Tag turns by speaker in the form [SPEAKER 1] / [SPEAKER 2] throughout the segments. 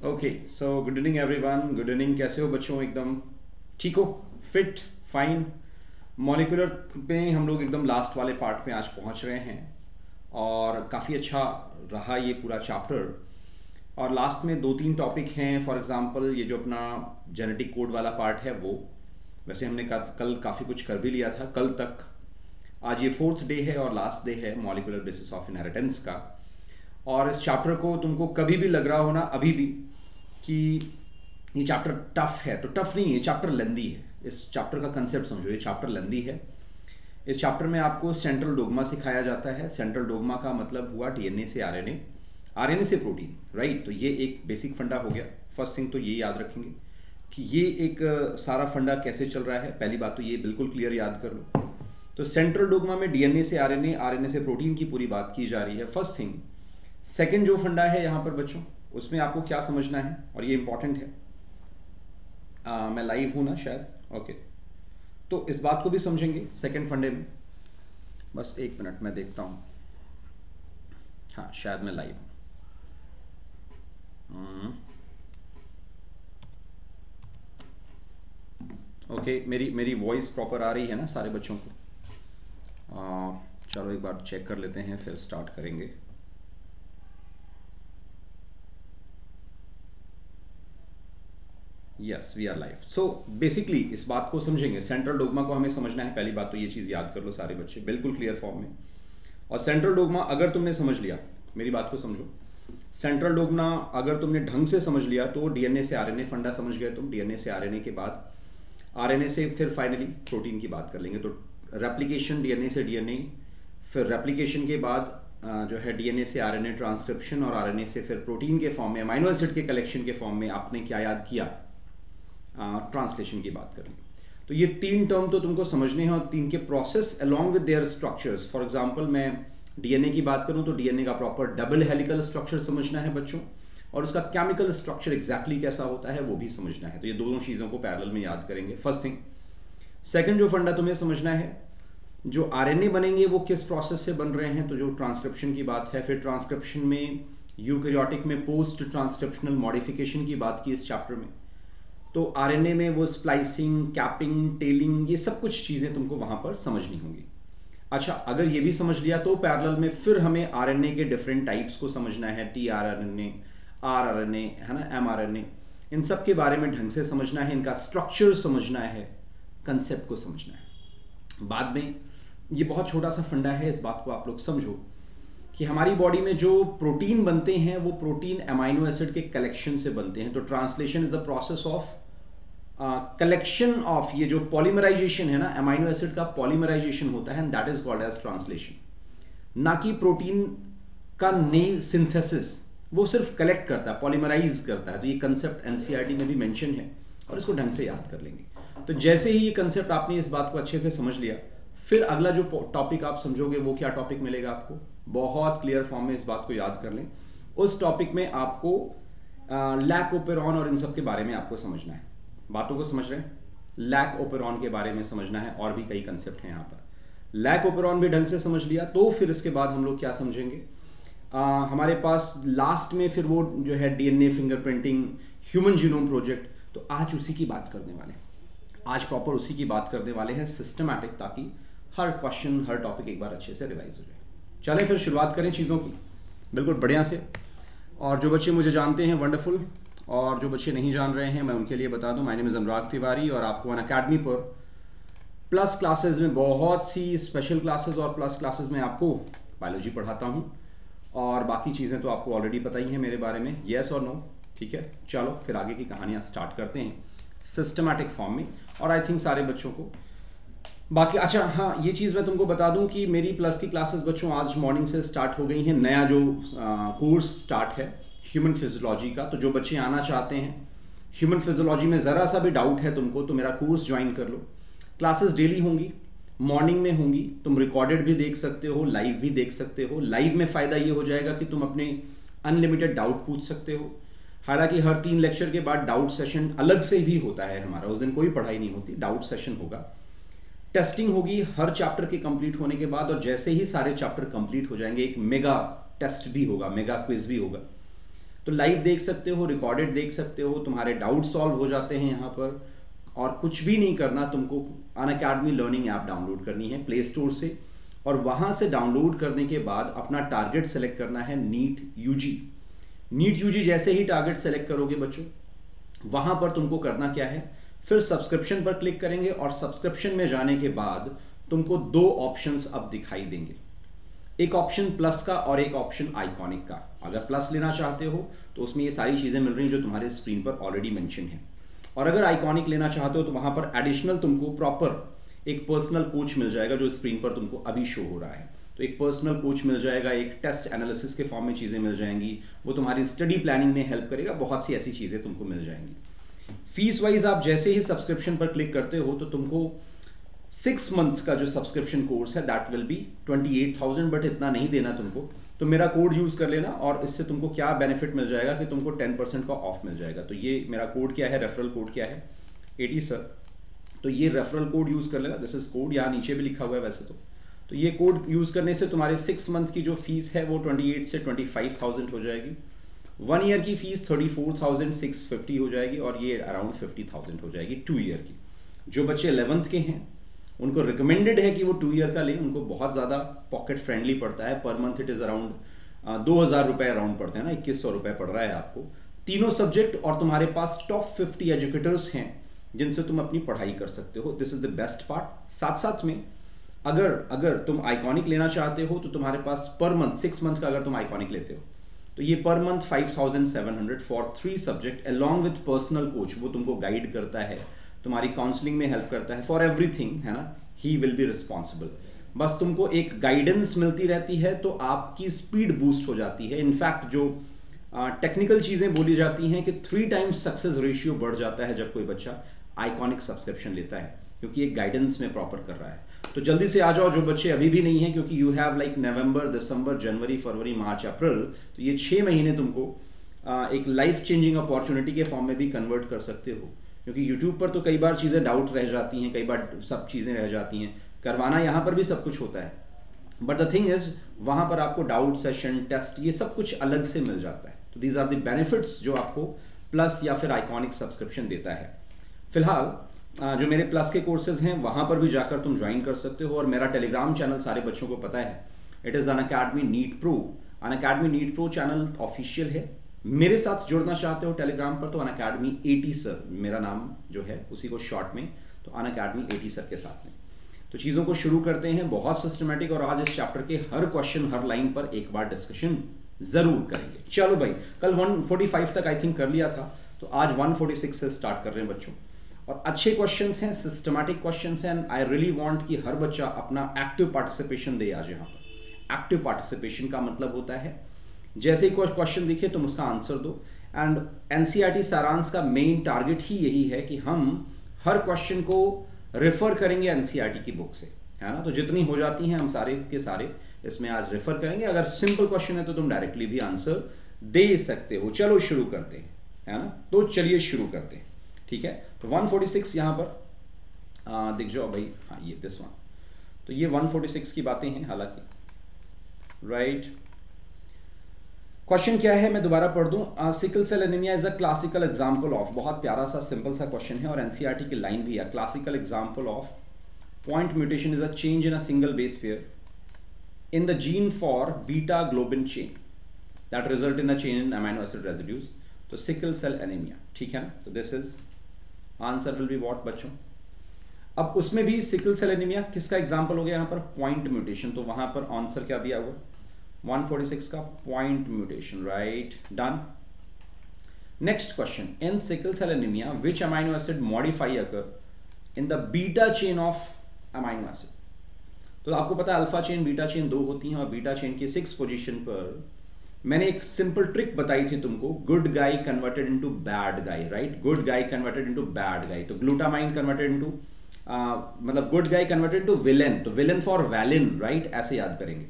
[SPEAKER 1] Okay so good evening everyone good evening कैसे हो बच्चों? एकदम ठीक हो? फिट फाइन मॉलिकुलर पे हम लोग एकदम लास्ट वाले पार्ट में आज पहुँच रहे हैं। और काफ़ी अच्छा रहा ये पूरा चैप्टर और लास्ट में दो तीन टॉपिक हैं। फॉर एग्जांपल ये जो अपना जेनेटिक कोड वाला पार्ट है वो। वैसे हमने कल काफ़ी कुछ कर भी लिया था, कल तक। आज ये फोर्थ डे है और लास्ट डे है मॉलिकुलर बेसिस ऑफ़ इनहेरिटेंस का। और इस चैप्टर को तुमको कभी भी लग रहा हो ना, अभी भी। कि ये चैप्टर टफ है तो टफ नहीं है चैप्टर लेंदी है। इस चैप्टर का कंसेप्ट समझो, ये चैप्टर लेंदी है। इस चैप्टर में आपको सेंट्रल डोगमा सिखाया जाता है। सेंट्रल डोगमा का मतलब हुआ डीएनए से आरएनए आरएनए से प्रोटीन राइट तो ये एक बेसिक फंडा हो गया। फ़र्स्ट थिंग तो ये याद रखेंगे कि ये एक सारा फंडा कैसे चल रहा है। पहली बात तो ये बिल्कुल क्लियर याद कर लो। तो सेंट्रल डोगमा में डीएनए से आरएनए आरएनए से प्रोटीन की पूरी बात की जा रही है। फ़र्स्ट थिंग सेकेंड जो फंडा है यहाँ पर बच्चों उसमें आपको क्या समझना है? और ये इंपॉर्टेंट है। आ, मैं लाइव हूँ ना शायद? ओके तो इस बात को भी समझेंगे सेकंड फंडे में। बस एक मिनट मैं देखता हूँ। हाँ शायद मैं लाइव हूँ। ओके मेरी मेरी वॉइस प्रॉपर आ रही है ना सारे बच्चों को? आ, चलो एक बार चेक कर लेते हैं फिर स्टार्ट करेंगे। Yes we are live so basically इस बात को समझेंगे। सेंट्रल डोगमा को हमें समझना है। पहली बात तो ये चीज़ याद कर लो सारे बच्चे, बिल्कुल क्लियर फॉर्म में। और सेंट्रल डोगमा अगर तुमने समझ लिया, मेरी बात को समझो। सेंट्रल डोगमा अगर तुमने ढंग से समझ लिया तो डीएनए से आरएनए फंडा समझ गए तुम। डीएनए से आरएनए के बाद आरएनए से फिर फाइनली प्रोटीन की बात कर लेंगे। तो रेप्लीकेशन डीएनए से डीएनए फिर रेप्लीकेशन के बाद जो है डीएनए से आरएनए ट्रांसक्रिप्शन और आरएनए से फिर प्रोटीन के फॉर्म में अमाइनो एसिड के कलेक्शन के फॉर्म में आपने क्या याद किया? ट्रांसलेशन की बात कर। ली तो ये तीन टर्म तो तुमको समझने हैं और तीन के process along with their structures for example मैं डीएनए की बात करूँ तो डीएनए का प्रॉपर डबल हेलिकल स्ट्रक्चर समझना है बच्चों। और उसका केमिकल स्ट्रक्चर एग्जैक्टली कैसा होता है, वो भी समझना है। तो ये दोनों चीज़ों को पैरल में याद करेंगे। फ़र्स्ट थिंग सेकेंड जो फंडा तुम्हें समझना है, जो आरएनए बनेंगे, वो किस प्रोसेस से बन रहे हैं? तो जो ट्रांसक्रिप्शन की बात है, फिर ट्रांसक्रिप्शन में यूकैरियोटिक में पोस्ट ट्रांसक्रिप्शनल मॉडिफिकेशन की बात की इस चैप्टर में। तो आरएनए में वो स्प्लाइसिंग कैपिंग टेलिंग ये सब कुछ चीज़ें तुमको वहाँ पर समझनी होंगी। अच्छा अगर ये भी समझ लिया तो पैरेलल में फिर हमें आरएनए के डिफरेंट टाइप्स को समझना है T R R N A R R N A है ना एम आर एन ए इन सब के बारे में ढंग से समझना है, इनका स्ट्रक्चर समझना है कंसेप्ट को समझना है। बाद में ये बहुत छोटा सा फंडा है, इस बात को आप लोग समझो। कि हमारी बॉडी में जो प्रोटीन बनते हैं, वो प्रोटीन एमाइनो एसिड के कलेक्शन से बनते हैं। तो translation is the process of collection of ये जो पॉलीमराइजेशन है ना एमाइनो एसिड का पॉलीमराइजेशन होता है that is called as translation ना कि प्रोटीन का नई सिंथेसिस वो सिर्फ़ कलेक्ट करता है पॉलीमराइज करता है। तो ये कंसेप्ट एनसीईआरटी में भी मेंशन है, और इसको ढंग से याद कर लेंगे। तो जैसे ही ये कंसेप्ट आपने इस बात को अच्छे से समझ लिया, फिर अगला जो टॉपिक आप समझोगे, वो क्या टॉपिक मिलेगा आपको? बहुत क्लियर फॉर्म में इस बात को याद कर लें। उस टॉपिक में आपको लैक ओपेरॉन और इन सब के बारे में आपको समझना है। बातों को समझ रहे हैं? लैक ओपेरॉन के बारे में समझना है और भी कई कंसेप्ट हैं यहाँ पर। लैक ओपेरॉन भी ढंग से समझ लिया तो फिर इसके बाद हम लोग क्या समझेंगे? आ, हमारे पास लास्ट में फिर वो जो है DNA fingerprinting human genome project तो आज उसी की बात करने वाले आज प्रॉपर उसी की बात करने वाले हैं सिस्टमैटिक ताकि हर क्वेश्चन हर टॉपिक एक बार अच्छे से रिवाइज हो जाए। चलें फिर शुरुआत करें चीज़ों की। बिल्कुल बढ़िया से। और जो बच्चे मुझे जानते हैं वंडरफुल और जो बच्चे नहीं जान रहे हैं, मैं उनके लिए बता दूँ। माय नेम अनुराग तिवारी और आपको अन अकेडमी पर प्लस क्लासेस में बहुत सी स्पेशल क्लासेस और प्लस क्लासेस में आपको बायोलॉजी पढ़ाता हूँ। और बाकी चीज़ें तो आपको ऑलरेडी पता ही हैं मेरे बारे में। येस और नो ठीक है? चलो, फिर आगे की कहानियाँ स्टार्ट करते हैं। सिस्टमैटिक फॉर्म में। और आई थिंक सारे बच्चों को बाकी अच्छा हाँ ये चीज़ मैं तुमको बता दूँ कि मेरी प्लस की क्लासेस बच्चों आज मॉर्निंग से स्टार्ट हो गई हैं। नया जो कोर्स स्टार्ट है ह्यूमन फिजियोलॉजी का तो जो बच्चे आना चाहते हैं ह्यूमन फिजियोलॉजी में ज़रा सा भी डाउट है तुमको तो मेरा कोर्स ज्वाइन कर लो। क्लासेस डेली होंगी मॉर्निंग में होंगी, तुम रिकॉर्डेड भी देख सकते हो लाइव भी देख सकते हो। लाइव में फ़ायदा ये हो जाएगा कि तुम अपने अनलिमिटेड डाउट पूछ सकते हो। हालाँकि हर तीन लेक्चर के बाद डाउट सेशन अलग से भी होता है हमारा, उस दिन कोई पढ़ाई नहीं होती डाउट सेशन होगा। टेस्टिंग होगी हर चैप्टर के कंप्लीट होने के बाद, और जैसे ही सारे चैप्टर कंप्लीट हो जाएँगे, एक मेगा टेस्ट भी होगा, मेगा क्विज भी होगा। तो लाइव देख सकते हो रिकॉर्डेड देख सकते हो, तुम्हारे डाउट सॉल्व हो जाते हैं यहाँ पर, और कुछ भी नहीं करना, तुमको Unacademy learning app download करनी है प्ले स्टोर से, और वहाँ से डाउनलोड करने के बाद अपना टारगेट सेलेक्ट करना है नीट यूजी नीट यूजी जैसे ही टारगेट सेलेक्ट करोगे बच्चों, वहाँ पर तुमको करना क्या है? फिर सब्सक्रिप्शन पर क्लिक करेंगे और सब्सक्रिप्शन में जाने के बाद तुमको दो ऑप्शंस अब दिखाई देंगे। एक ऑप्शन प्लस का और एक ऑप्शन आइकॉनिक का। अगर प्लस लेना चाहते हो तो उसमें ये सारी चीज़ें मिल रही हैं जो तुम्हारे स्क्रीन पर ऑलरेडी मेंशन है। और अगर आइकॉनिक लेना चाहते हो तो वहाँ पर एडिशनल तुमको प्रॉपर एक पर्सनल कोच मिल जाएगा जो स्क्रीन पर तुमको अभी शो हो रहा है। तो एक पर्सनल कोच मिल जाएगा, एक टेस्ट एनालिसिस के फॉर्म में चीज़ें मिल जाएँगी। वो तुम्हारी स्टडी प्लानिंग में हेल्प करेगा, बहुत सी ऐसी चीज़ें तुमको मिल जाएँगी। फ़ीस वाइज आप जैसे ही सब्सक्रिप्शन पर क्लिक करते हो तो तुमको सिक्स मंथ्स का जो सब्सक्रिप्शन कोर्स है that will be twenty eight thousand but इतना नहीं देना तुमको। तो मेरा कोड यूज़ कर लेना, और इससे तुमको क्या बेनिफिट मिल जाएगा कि तुमको टेन परसेंट का ऑफ़ मिल जाएगा। तो ये मेरा कोड क्या है? रेफरल कोड क्या है? एटी सर तो ये रेफरल कोड यूज़ कर लेना। दिस इज़ कोड यहाँ नीचे भी लिखा हुआ है वैसे तो। तो ये कोड यूज़ करने से तुम्हारे सिक्स मंथ की जो फ़ीस है, वो ट्वेंटी एट से ट्वेंटी फाइव थाउज़ेंड हो जाएगी। वन ईयर की fees thirty four thousand six fifty हो जाएगी और ये अराउंड फिफ्टी थाउज़ेंड हो जाएगी टू ईयर की। जो बच्चे अलेवंथ के हैं, उनको रिकमेंडेड है कि वो टू ईयर का लें, उनको बहुत ज़्यादा पॉकेट फ्रेंडली पड़ता है। Per month it is around दो हज़ार रुपये अराउंड पड़ते हैं ना, इक्कीस सौ रुपये पड़ रहा है आपको। तीनों सब्जेक्ट और तुम्हारे पास टॉप फिफ्टी एजुकेटर्स हैं, जिनसे तुम अपनी पढ़ाई कर सकते हो। This is the best part साथ साथ में, अगर अगर तुम आइकॉनिक लेना चाहते हो तो तुम्हारे पास पर मंथ सिक्स मंथ का अगर तुम आइकॉनिक लेते हो तो ये per month five thousand seven hundred for three subject along with personal coach वो तुमको गाइड करता है तुम्हारी काउंसलिंग में हेल्प करता है फॉर एवरीथिंग है ना? ही विल बी रिस्पॉन्सिबल बस तुमको एक गाइडेंस मिलती रहती है तो आपकी स्पीड बूस्ट हो जाती है। इनफैक्ट जो टेक्निकल uh, चीज़ें बोली जाती हैं कि थ्री टाइम्स सक्सेस रेशियो बढ़ जाता है जब कोई बच्चा आइकॉनिक सब्सक्रिप्शन लेता है क्योंकि एक गाइडेंस में प्रॉपर कर रहा है। तो जल्दी से आ जाओ, जो बच्चे अभी भी नहीं हैं, क्योंकि you have like November December January February March April तो ये छः महीने तुमको एक लाइफ चेंजिंग अपॉर्चुनिटी के फॉर्म में भी कन्वर्ट कर सकते हो। क्योंकि यूट्यूब पर तो कई बार चीज़ें डाउट रह जाती हैं, कई बार सब चीज़ें रह जाती हैं। करवाना यहाँ पर भी सब कुछ होता है। बट द थिंग इज़ वहाँ पर आपको डाउट सेशन टेस्ट ये सब कुछ अलग से मिल जाता है। तो दीज आर द बेनिफिट्स जो आपको प्लस या फिर आइकॉनिक सब्सक्रिप्शन देता है। फ़िलहाल जो मेरे प्लस के कोर्सेज हैं, वहाँ पर भी जाकर तुम ज्वाइन कर सकते हो और मेरा टेलीग्राम चैनल सारे बच्चों को पता है। It is Unacademy NEET pro Unacademy NEET pro channel official है। मेरे साथ जुड़ना चाहते हो टेलीग्राम पर तो अन अकेडमी एटी सर मेरा नाम जो है, उसी को शॉर्ट में तो अन अकेडमी एटी सर के साथ में। तो चीज़ों को शुरू करते हैं, बहुत सिस्टमेटिक और आज इस चैप्टर के हर क्वेश्चन हर लाइन पर एक बार डिस्कशन ज़रूर करेंगे। चलो भाई, कल 145 तक आई थिंक कर लिया था तो आज 146 से स्टार्ट कर रहे हैं बच्चों। और अच्छे क्वेश्चंस हैं सिस्टमैटिक क्वेश्चंस हैं। आई रियली वांट कि हर बच्चा अपना एक्टिव पार्टिसिपेशन दे आज यहाँ पर। एक्टिव पार्टिसिपेशन का मतलब होता है, जैसे ही कोई क्वेश्चन दिखे तुम उसका आंसर दो। एंड एनसीईआरटी सारांश का मेन टारगेट ही यही है कि हम हर क्वेश्चन को रेफर करेंगे एनसीईआरटी की बुक से। है ना? तो जितनी हो जाती हैं हम सारे के सारे इसमें आज रेफर करेंगे। अगर सिंपल क्वेश्चन है तो तुम डायरेक्टली भी आंसर दे सकते हो। चलो शुरू करते हैं। है ना? तो चलिए शुरू करते हैं। ठीक है? तो 146 यहाँ पर आ, दिख जाओ। भाई हाँ ये दिस वन तो ये 146 की बातें हैं हालाँकि। राइट क्वेश्चन क्या है? मैं दोबारा पढ़ दूँ। Sickle cell anaemia is a classical example of बहुत प्यारा सा सिंपल सा क्वेश्चन है और एनसीईआरटी की लाइन भी है। Classical example of point mutation is a change in a single base pair in the gene for beta globin chain that result in a chain in amino acid residues तो sickle cell anaemia ठीक है ना? तो this is answer will be what बच्चों? अब उसमें भी sickle cell anaemia किसका एग्ज़ाम्पल हो गया यहाँ पर? पॉइंट म्यूटेशन तो वहाँ पर आंसर क्या दिया हुआ? 146 का point mutation right done next question in sickle cell anaemia which amino acid modify अगर in the beta chain of amino acid तो आपको पता है अल्फ़ा चेन बीटा चेन दो होती हैं और बीटा चेन के सिक्स पोजिशन पर मैंने एक सिंपल ट्रिक बताई थी तुमको good guy converted into bad guy right good guy converted into bad guy तो ग्लूटामाइन कन्वर्टेड इनटू मतलब good guy converted into villain तो विलेन फॉर वैलिन राइट ऐसे याद करेंगे।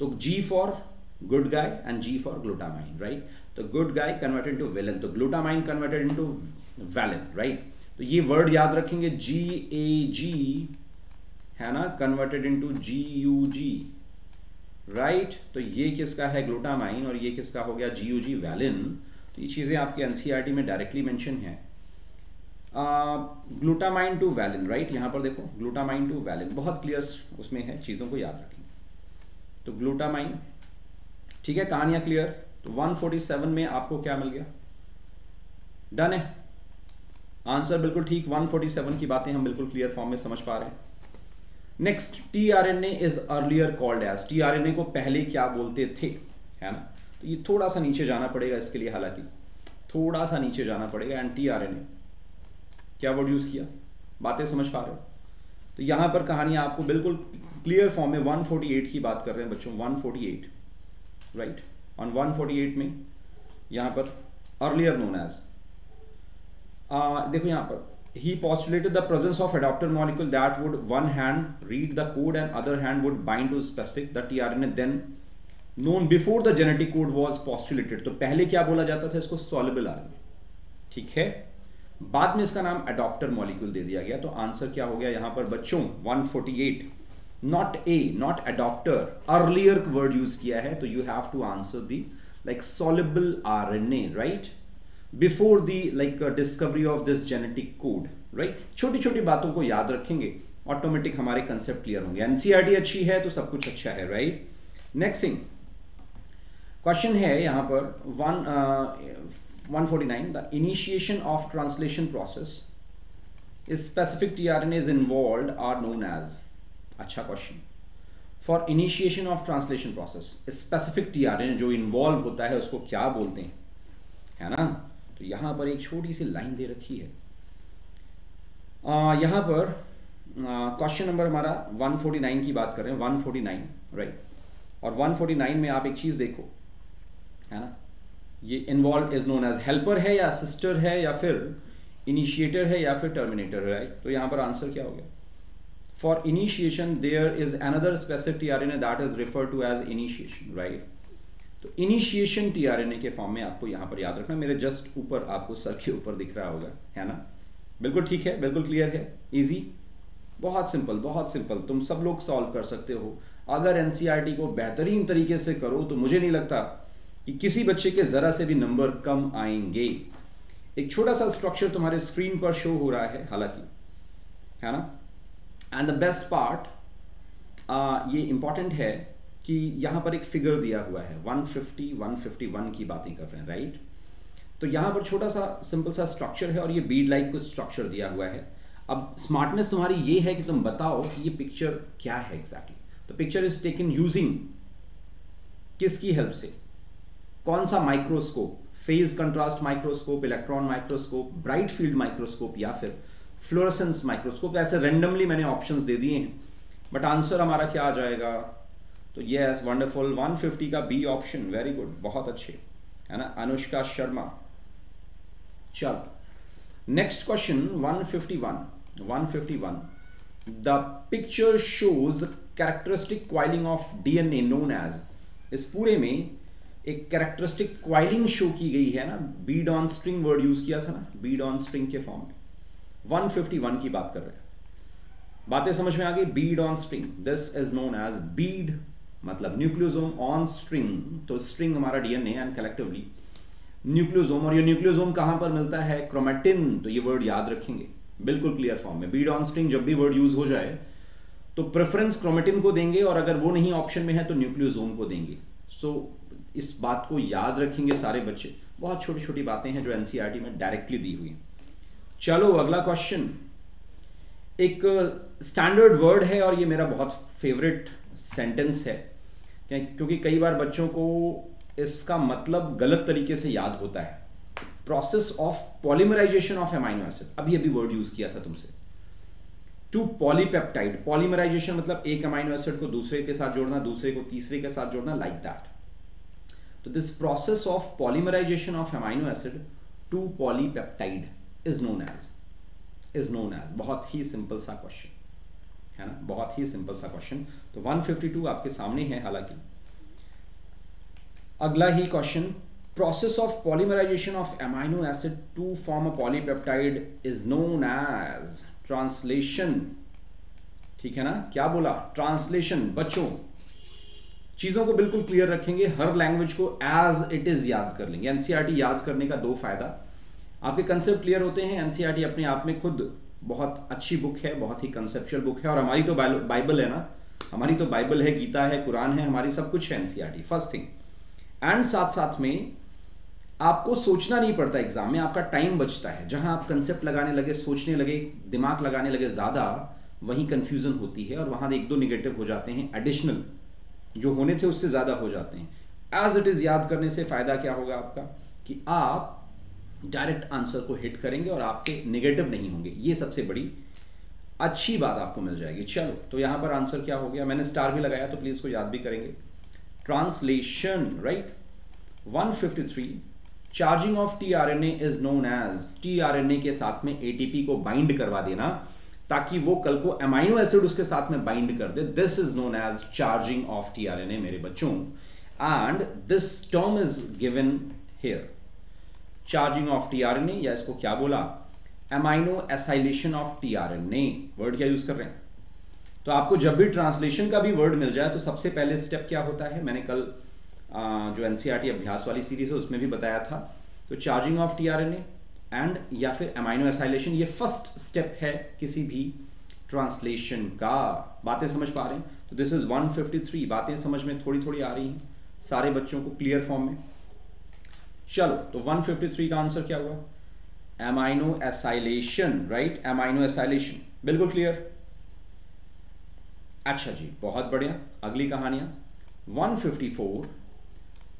[SPEAKER 1] तो G for good guy and G for glutamine right तो good guy converted to villain तो glutamine converted into valine right तो ये वर्ड याद रखेंगे। जी ए जी है ना? Converted into G U G right right? तो ये किसका है? ग्लूटामाइन और ये किसका हो गया? जी यू जी वैलिन तो ये चीज़ें आपके एनसीईआरटी में डायरेक्टली मेंशन है. ग्लूटामाइन टू वैलिन राइट यहाँ पर देखो ग्लूटामाइन टू वैलिन बहुत क्लियर उसमें है, चीज़ों को याद रखें. तो ग्लूटामाइन ठीक है, कहानियाँ क्लियर तो 147 में आपको क्या मिल गया? डन है. आंसर बिल्कुल ठीक 147 की बातें हम बिल्कुल क्लियर फॉर्म में समझ पा रहे हैं. Next T R N is earlier called as T R N A को पहले क्या बोलते थे? है ना? तो ये थोड़ा सा नीचे जाना पड़ेगा इसके लिए हालाँकि। थोड़ा सा नीचे जाना पड़ेगा and T R N A क्या वर्ड यूज़ किया? बातें समझ पा रहे हो? तो यहाँ पर कहानी आपको बिल्कुल क्लियर फॉर्म में 148 की बात कर रहे हैं बच्चों 148 राइट ऑन 148 में यहाँ पर अर्लियर नोन एज देखो यहाँ पर। He postulated the presence of adapter molecule that would one hand read the code and other hand would bind to specific the tRNA then known before the genetic code was postulated तो पहले क्या बोला जाता था इसको soluble RNA ठीक है बाद में इसका नाम adapter molecule दे दिया गया तो आंसर क्या हो गया यहाँ पर बच्चों 148 not a not adapter earlier word use किया है तो you have to answer the like soluble RNA right before the like discovery of this genetic code right छोटी छोटी बातों को याद रखेंगे। ऑटोमेटिक हमारे कंसेप्ट क्लियर होंगे। एनसीआरटी अच्छी है तो सब कुछ अच्छा है राइट नेक्स्ट थिंग क्वेश्चन है यहाँ पर one one forty nine the initiation of translation process specific T R N is involve are known as अच्छा question for initiation of translation process specific T R N जो involve होता है, उसको क्या बोलते हैं? है ना? यहाँ पर एक छोटी सी लाइन दे रखी है। आ, यहाँ पर क्वेश्चन नंबर हमारा 149 की बात कर रहे हैं 149 राइट और 149 में आप एक चीज़ देखो है ना? ये involve is known as helper है या सिस्टर है या फिर इनिशिएटर है या फिर टर्मिनेटर है राइट तो यहाँ पर आंसर क्या हो गया? For initiation there is another specific T R A that is refer to as initiation right तो इनिशिएशन टीआरएनए के फॉर्म में आपको यहाँ पर याद रखना, मेरे जस्ट ऊपर, आपको सर के ऊपर दिख रहा होगा, है ना? बिल्कुल ठीक है, बिल्कुल क्लियर है इजी बहुत सिंपल बहुत सिंपल तुम सब लोग सॉल्व कर सकते हो। अगर एनसीईआरटी को बेहतरीन तरीके से करो तो मुझे नहीं लगता कि किसी बच्चे के ज़रा से भी नंबर कम आएँगे। एक छोटा सा स्ट्रक्चर तुम्हारे स्क्रीन पर शो हो रहा है, हालाँकि, है ना? एंड द बेस्ट पार्ट ये इंपॉर्टेंट है कि यहाँ पर एक फिगर दिया हुआ है 150 151 की बातें कर रहे हैं राइट तो यहाँ पर छोटा सा सिंपल सा स्ट्रक्चर है और ये बीड लाइक कुछ स्ट्रक्चर दिया हुआ है। अब स्मार्टनेस तुम्हारी ये है कि तुम बताओ कि ये पिक्चर क्या है एग्जैक्टली तो पिक्चर इज़ टेकन यूजिंग किसकी हेल्प से? कौन सा microscope phase contrast microscope electron microscope bright field microscope या फिर फ्लोरसेंस माइक्रोस्कोप ऐसे रेंडमली मैंने ऑप्शंस दे दिए हैं। बट आंसर हमारा क्या आ जाएगा? तो यस वंडरफुल 150 का बी ऑप्शन वेरी गुड बहुत अच्छे। है ना? अनुष्का शर्मा। चल। Next question 151 151 the picture shows characteristic coiling of DNA known as इस पूरे में एक कैरेक्टरिस्टिक क्वाइलिंग शो की गई है ना? Bead on string word use किया था ना? बीड ऑन स्ट्रिंग के फॉर्म में। 151 की बात कर रहे हैं। बातें समझ में आ गई? Bead on string this is known as bead मतलब न्यूक्लियोसोम ऑन स्ट्रिंग तो स्ट्रिंग हमारा डीएनए एंड कलेक्टिवली न्यूक्लियोसोम और ये न्यूक्लियोसोम कहाँ पर मिलता है? क्रोमेटिन तो ये वर्ड याद रखेंगे। बिल्कुल क्लियर फॉर्म में। बीड ऑन स्ट्रिंग जब भी वर्ड यूज़ हो जाए तो प्रेफरेंस क्रोमेटिन को देंगे और अगर वो नहीं ऑप्शन में है तो न्यूक्लियोसोम को देंगे। सो so, इस बात को याद रखेंगे सारे बच्चे। बहुत छोटी छोटी बातें हैं जो एनसीईआरटी में डायरेक्टली दी हुई चलो अगला क्वेश्चन एक स्टैंडर्ड वर्ड है और ये मेरा बहुत फेवरेट सेंटेंस है। क्योंकि कई बार बच्चों को इसका मतलब गलत तरीके से याद होता है। Process of polymerization of amino acid अभी अभी वर्ड यूज़ किया था तुमसे। टू पॉलीपेप्टाइड पॉलीमराइजेशन मतलब एक अमाइनो एसिड को दूसरे के साथ जोड़ना, दूसरे को तीसरे के साथ जोड़ना लाइक दैट तो this process of polymerization of amino acid to polypeptide is known as is known as बहुत ही सिंपल सा क्वेश्चन है ना? बहुत ही सिंपल सा क्वेश्चन तो 152 आपके सामने है हालाँकि। अगला ही question process of polymerization of amino acid to form a polypeptide is known as translation ठीक है ना? क्या बोला? ट्रांसलेशन बच्चों। चीज़ों को बिल्कुल क्लियर रखेंगे, हर लैंग्वेज को एज इट इज़ याद कर लेंगे। एनसीईआरटी याद करने का दो फ़ायदा। आपके कंसेप्ट क्लियर होते हैं एनसीईआरटी अपने आप में खुद बहुत अच्छी बुक है, बहुत ही कंसेप्चुअल बुक है और हमारी तो बाइबल है ना। हमारी तो बाइबल है, गीता है, कुरान है, हमारी सब कुछ है एनसीईआरटी फ़र्स्ट थिंग एंड साथ साथ में आपको सोचना नहीं पड़ता एग्ज़ाम में, आपका टाइम बचता है। जहाँ आप कंसेप्ट लगाने लगे, सोचने लगे, दिमाग लगाने लगे ज़्यादा, वहीं कंफ्यूजन होती है और वहाँ एक दो निगेटिव हो जाते हैं एडिशनल जो होने थे उससे ज़्यादा हो जाते हैं। एज इट इज़ याद करने से फ़ायदा क्या होगा आपका? कि आप डायरेक्ट आंसर को हिट करेंगे और आपके नेगेटिव नहीं होंगे। ये सबसे बड़ी अच्छी बात आपको मिल जाएगी। चलो तो यहाँ पर आंसर क्या हो गया? मैंने स्टार भी लगाया तो प्लीज़ को याद भी करेंगे। Translation right 153 charging of tRNA is known as tRNA के साथ में एटीपी को बाइंड करवा देना, ताकि वो कल को एमाइनो एसिड उसके साथ में बाइंड कर दे। This is known as charging of tRNA मेरे बच्चों। And this term is given here charging of tRNA या इसको क्या बोला? Aminoacylation of tRNA word क्या यूज़ कर रहे हैं? तो आपको जब भी ट्रांसलेशन का भी वर्ड मिल जाए तो सबसे पहले स्टेप क्या होता है? मैंने कल जो एनसीईआरटी अभ्यास वाली सीरीज़ है, उसमें भी बताया था। तो चार्जिंग ऑफ़ टीआरएनए एंड या फिर एमाइनो एसाइलेशन ये फ़र्स्ट स्टेप है किसी भी ट्रांसलेशन का। बातें समझ पा रहे हैं? तो दिस इज़ 153 बातें समझ में थोड़ी थोड़ी आ रही हैं। सारे बच्चों को क्लियर फॉर्म में। चलो तो 153 का आंसर क्या हुआ? Aminoacylation right aminoacylation बिल्कुल क्लियर अच्छा जी, बहुत बढ़िया। अगली कहानियाँ। 154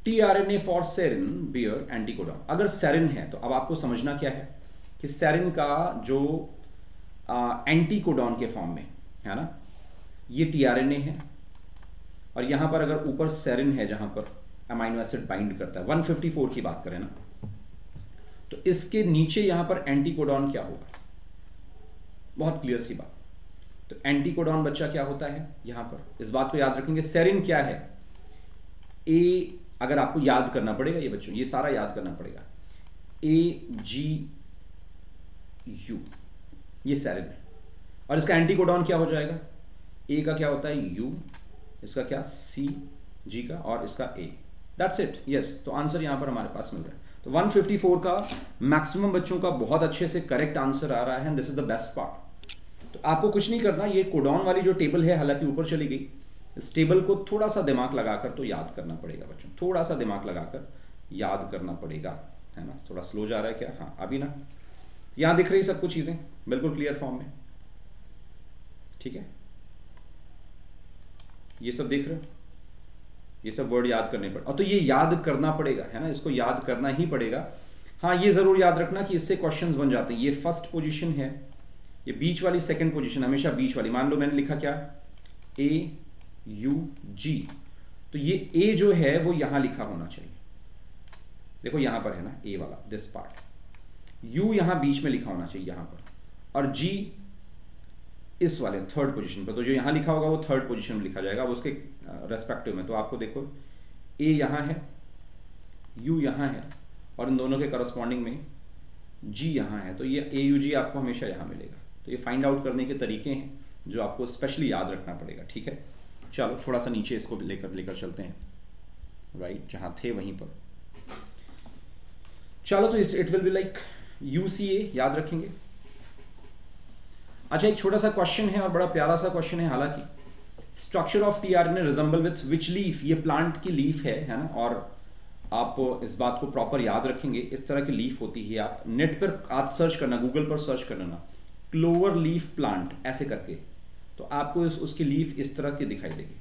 [SPEAKER 1] tRNA for serine bear anticodon अगर सेरिन है तो अब आपको समझना क्या है? कि सेरिन का जो एंटीकोडॉन के फॉर्म में, है ना? ये टीआरएनए है। और यहाँ पर अगर ऊपर सेरिन है जहाँ पर अमाइनो एसिड बाइंड करता है। 154 की बात करें ना तो इसके नीचे यहाँ पर एंटीकोडॉन क्या होगा? बहुत क्लियर सी बात। तो एंटीकोडॉन बच्चा क्या होता है? यहाँ पर। इस बात को याद रखेंगे सेरिन क्या है? ए अगर आपको याद करना पड़ेगा, ये बच्चों, ये सारा याद करना पड़ेगा। ए जी यू ये सेरिन है। और इसका एंटीकोडॉन क्या हो जाएगा? ए का क्या होता है? यू इसका क्या? सी जी का, और इसका ए दैट्स इट यस तो आंसर यहाँ पर हमारे पास मिल रहा है। तो 154 का मैक्सिमम बच्चों का बहुत अच्छे से करेक्ट आंसर आ रहा है this is the best part तो आपको कुछ नहीं करना, ये कोडॉन वाली जो टेबल है, हालाँकि ऊपर चली गई, इस टेबल को थोड़ा सा दिमाग लगाकर तो याद करना पड़ेगा बच्चों। थोड़ा सा दिमाग लगाकर याद करना पड़ेगा, है ना? थोड़ा स्लो जा रहा है क्या? हाँ अभी ना। यहाँ दिख रही सब कुछ चीज़ें, बिल्कुल क्लियर फॉर्म में। ठीक है? ये सब देख रहे हो? ये सब वर्ड याद करने पड़े और तो ये याद करना पड़ेगा, है ना? इसको याद करना ही पड़ेगा। हाँ ये ज़रूर याद रखना कि इससे क्वेश्चंस बन जाते हैं। ये फ़र्स्ट पोजीशन है, ये बीच वाली सेकंड पोजीशन हमेशा बीच वाली। मान लो मैंने लिखा क्या? ए यू जी तो ये ए जो है, वो यहाँ लिखा होना चाहिए। देखो यहाँ पर है ना ए वाला दिस पार्ट यू यहाँ बीच में लिखा होना चाहिए, यहाँ पर। और जी इस वाले थर्ड पोजीशन पर। तो जो यहाँ लिखा होगा वो थर्ड पोजीशन में लिखा जाएगा उसके रेस्पेक्टिव में। तो आपको देखो ए यहाँ है यू यहाँ है, और इन दोनों के करस्पॉन्डिंग में जी यहाँ है। तो ये ए यू जी आपको हमेशा यहाँ मिलेगा। तो ये फाइंड आउट करने के तरीके हैं, जो आपको स्पेशली याद रखना पड़ेगा, ठीक है? चलो थोड़ा सा नीचे इसको लेकर लेकर चलते हैं। राइट जहाँ थे वहीं पर। चलो तो it will be like U C A याद रखेंगे। अच्छा एक छोटा सा क्वेश्चन है और बड़ा प्यारा सा क्वेश्चन है हालाँकि। Structure of T R resemble with which leaf ये प्लांट की लीफ है है ना? और आप इस बात को प्रॉपर याद रखेंगे इस तरह की लीफ होती है आप नेट पर आज सर्च करना गूगल पर सर्च करना ना। क्लोवर लीफ प्लांट ऐसे करके। तो आपको इस, उसकी लीफ इस तरह की दिखाई देगी।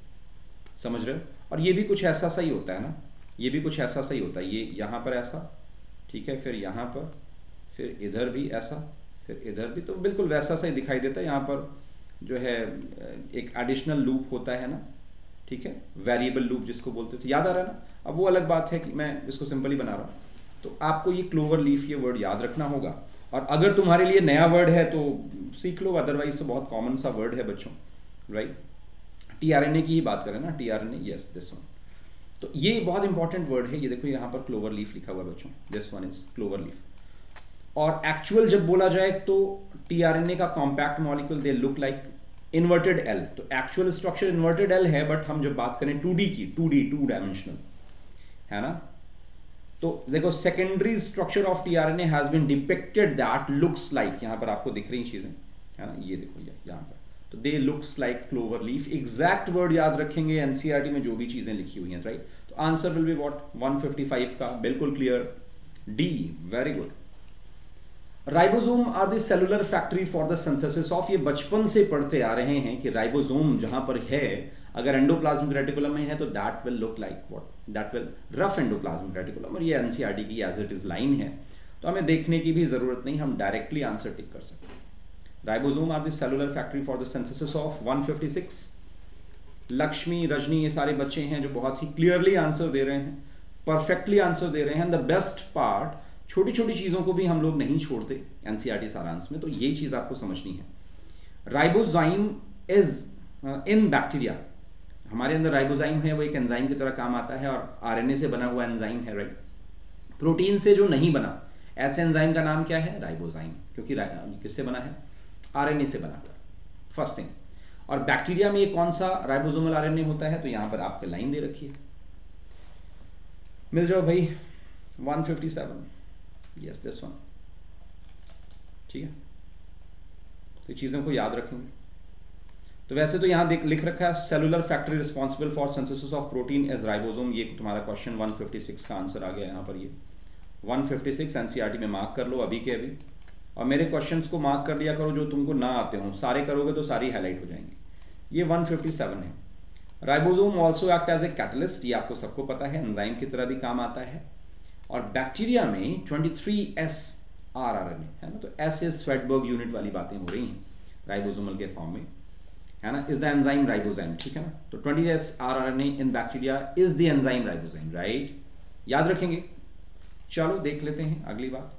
[SPEAKER 1] समझ रहे हो? और ये भी कुछ ऐसा सा ही होता है ना? ये भी कुछ ऐसा सा ही होता है। ये यहाँ पर ऐसा ठीक है फिर यहाँ पर फिर इधर भी ऐसा। फिर इधर भी तो बिल्कुल वैसा सा ही दिखाई देता है। यहाँ पर जो है, एक एडिशनल लूप होता है ना, ठीक है? वेरिएबल लूप जिसको बोलते थे। याद आ रहा है ना? अब वो अलग बात है कि मैं इसको सिंपली बना रहा हूँ। तो आपको ये क्लोवर लीफ ये वर्ड याद रखना होगा। और अगर तुम्हारे लिए नया वर्ड है तो सीख लो अदरवाइज़ तो बहुत कॉमन सा वर्ड है बच्चों right T R N A की ही बात करें ना। T R N A yes this one तो ये बहुत इंपॉर्टेंट वर्ड है। ये देखो, यहाँ पर क्लोवर लीफ लिखा हुआ है बच्चों। This one is clover leaf और एक्चुअल जब बोला जाए तो टीआरएनए का compact molecule they look like inverted L तो एक्चुअल स्ट्रक्चर इन्वर्टेड एल है बट हम जब बात करें टू की टू डी टू डायमेंशनल है ना? तो देखो secondary structure of tRNA has been depicted that looks like यहाँ पर आपको दिख रही चीज़ें, है ना? ये देखो यहाँ पर। तो they looks like clover leaf exact word याद रखेंगे एनसीईआरटी में जो भी चीज़ें लिखी हुई हैं राइट तो आंसर विल बी व्हाट 155 का, बिल्कुल clear D very good ribosome are the cellular factory for the synthesis of. ये बचपन से पढ़ते आ रहे हैं कि राइबोसोम जहाँ पर है, अगर एंडोप्लाज्मिक रेटिकुलम में है तो that will look like what that will rough endoplasmic reticulum और ये एनसीईआरटी की एज इट इज़ लाइन है। तो हमें देखने की भी ज़रूरत नहीं, हम डायरेक्टली आंसर टिक कर सकते हैं। Ribosome are the cellular factory for the synthesis of 156 Lakshmi, Rajni, ये सारे बच्चे हैं जो बहुत ही क्लियरली आंसर दे रहे हैं परफेक्टली आंसर दे रहे हैं। द बेस्ट पार्ट छोटी छोटी चीज़ों को भी हम लोग नहीं छोड़ते एनसीईआरटी सारांश में तो ये चीज़ आपको समझनी है। राइबोजाइम इज़ इन बैक्टीरिया हमारे अंदर राइबोजाइम है, वो एक एंजाइम की तरह काम आता है और आरएनए से बना हुआ एंजाइम है राइट प्रोटीन से जो नहीं बना, ऐसे एंजाइम का नाम क्या है? राइबोजाइम, क्योंकि किससे बना है? आरएनए से बना था। फ़र्स्ट थिंग और बैक्टीरिया में ये कौन सा राइबोसोमल आरएनए होता है? तो यहाँ पर आपके लाइन दे रखी है। मिल जाओ भाई 157 यस दिस वन ठीक है? तो चीज़ों को याद रखेंगे। तो वैसे तो यहाँ देख, लिख रखा है cellular factory responsible for synthesis of protein as ribosome ये तुम्हारा क्वेश्चन 156 का आंसर आ गया यहाँ पर ये। 156 एनसीईआरटी में मार्क कर लो अभी के अभी। और मेरे क्वेश्चंस को मार्क कर लिया करो जो तुमको ना आते हो। सारे करोगे तो सारी हाईलाइट हो जाएँगे। ये 157 है। Ribosome also act as a catalyst ये आपको सबको पता है। एंजाइम की तरह भी काम आता है। और बैक्टीरिया में 23 एस आर आर एन है ना? तो एस एस स्वेटबर्ग यूनिट वाली बातें हो रही हैं राइबोसोमल के फॉर्म में, है ना? इज़ द एंजाइम राइबोजाइम ठीक है ना? तो 20 S R R N in bacteria is the enzyme ribozyme right याद रखेंगे। चलो, देख लेते हैं अगली बात।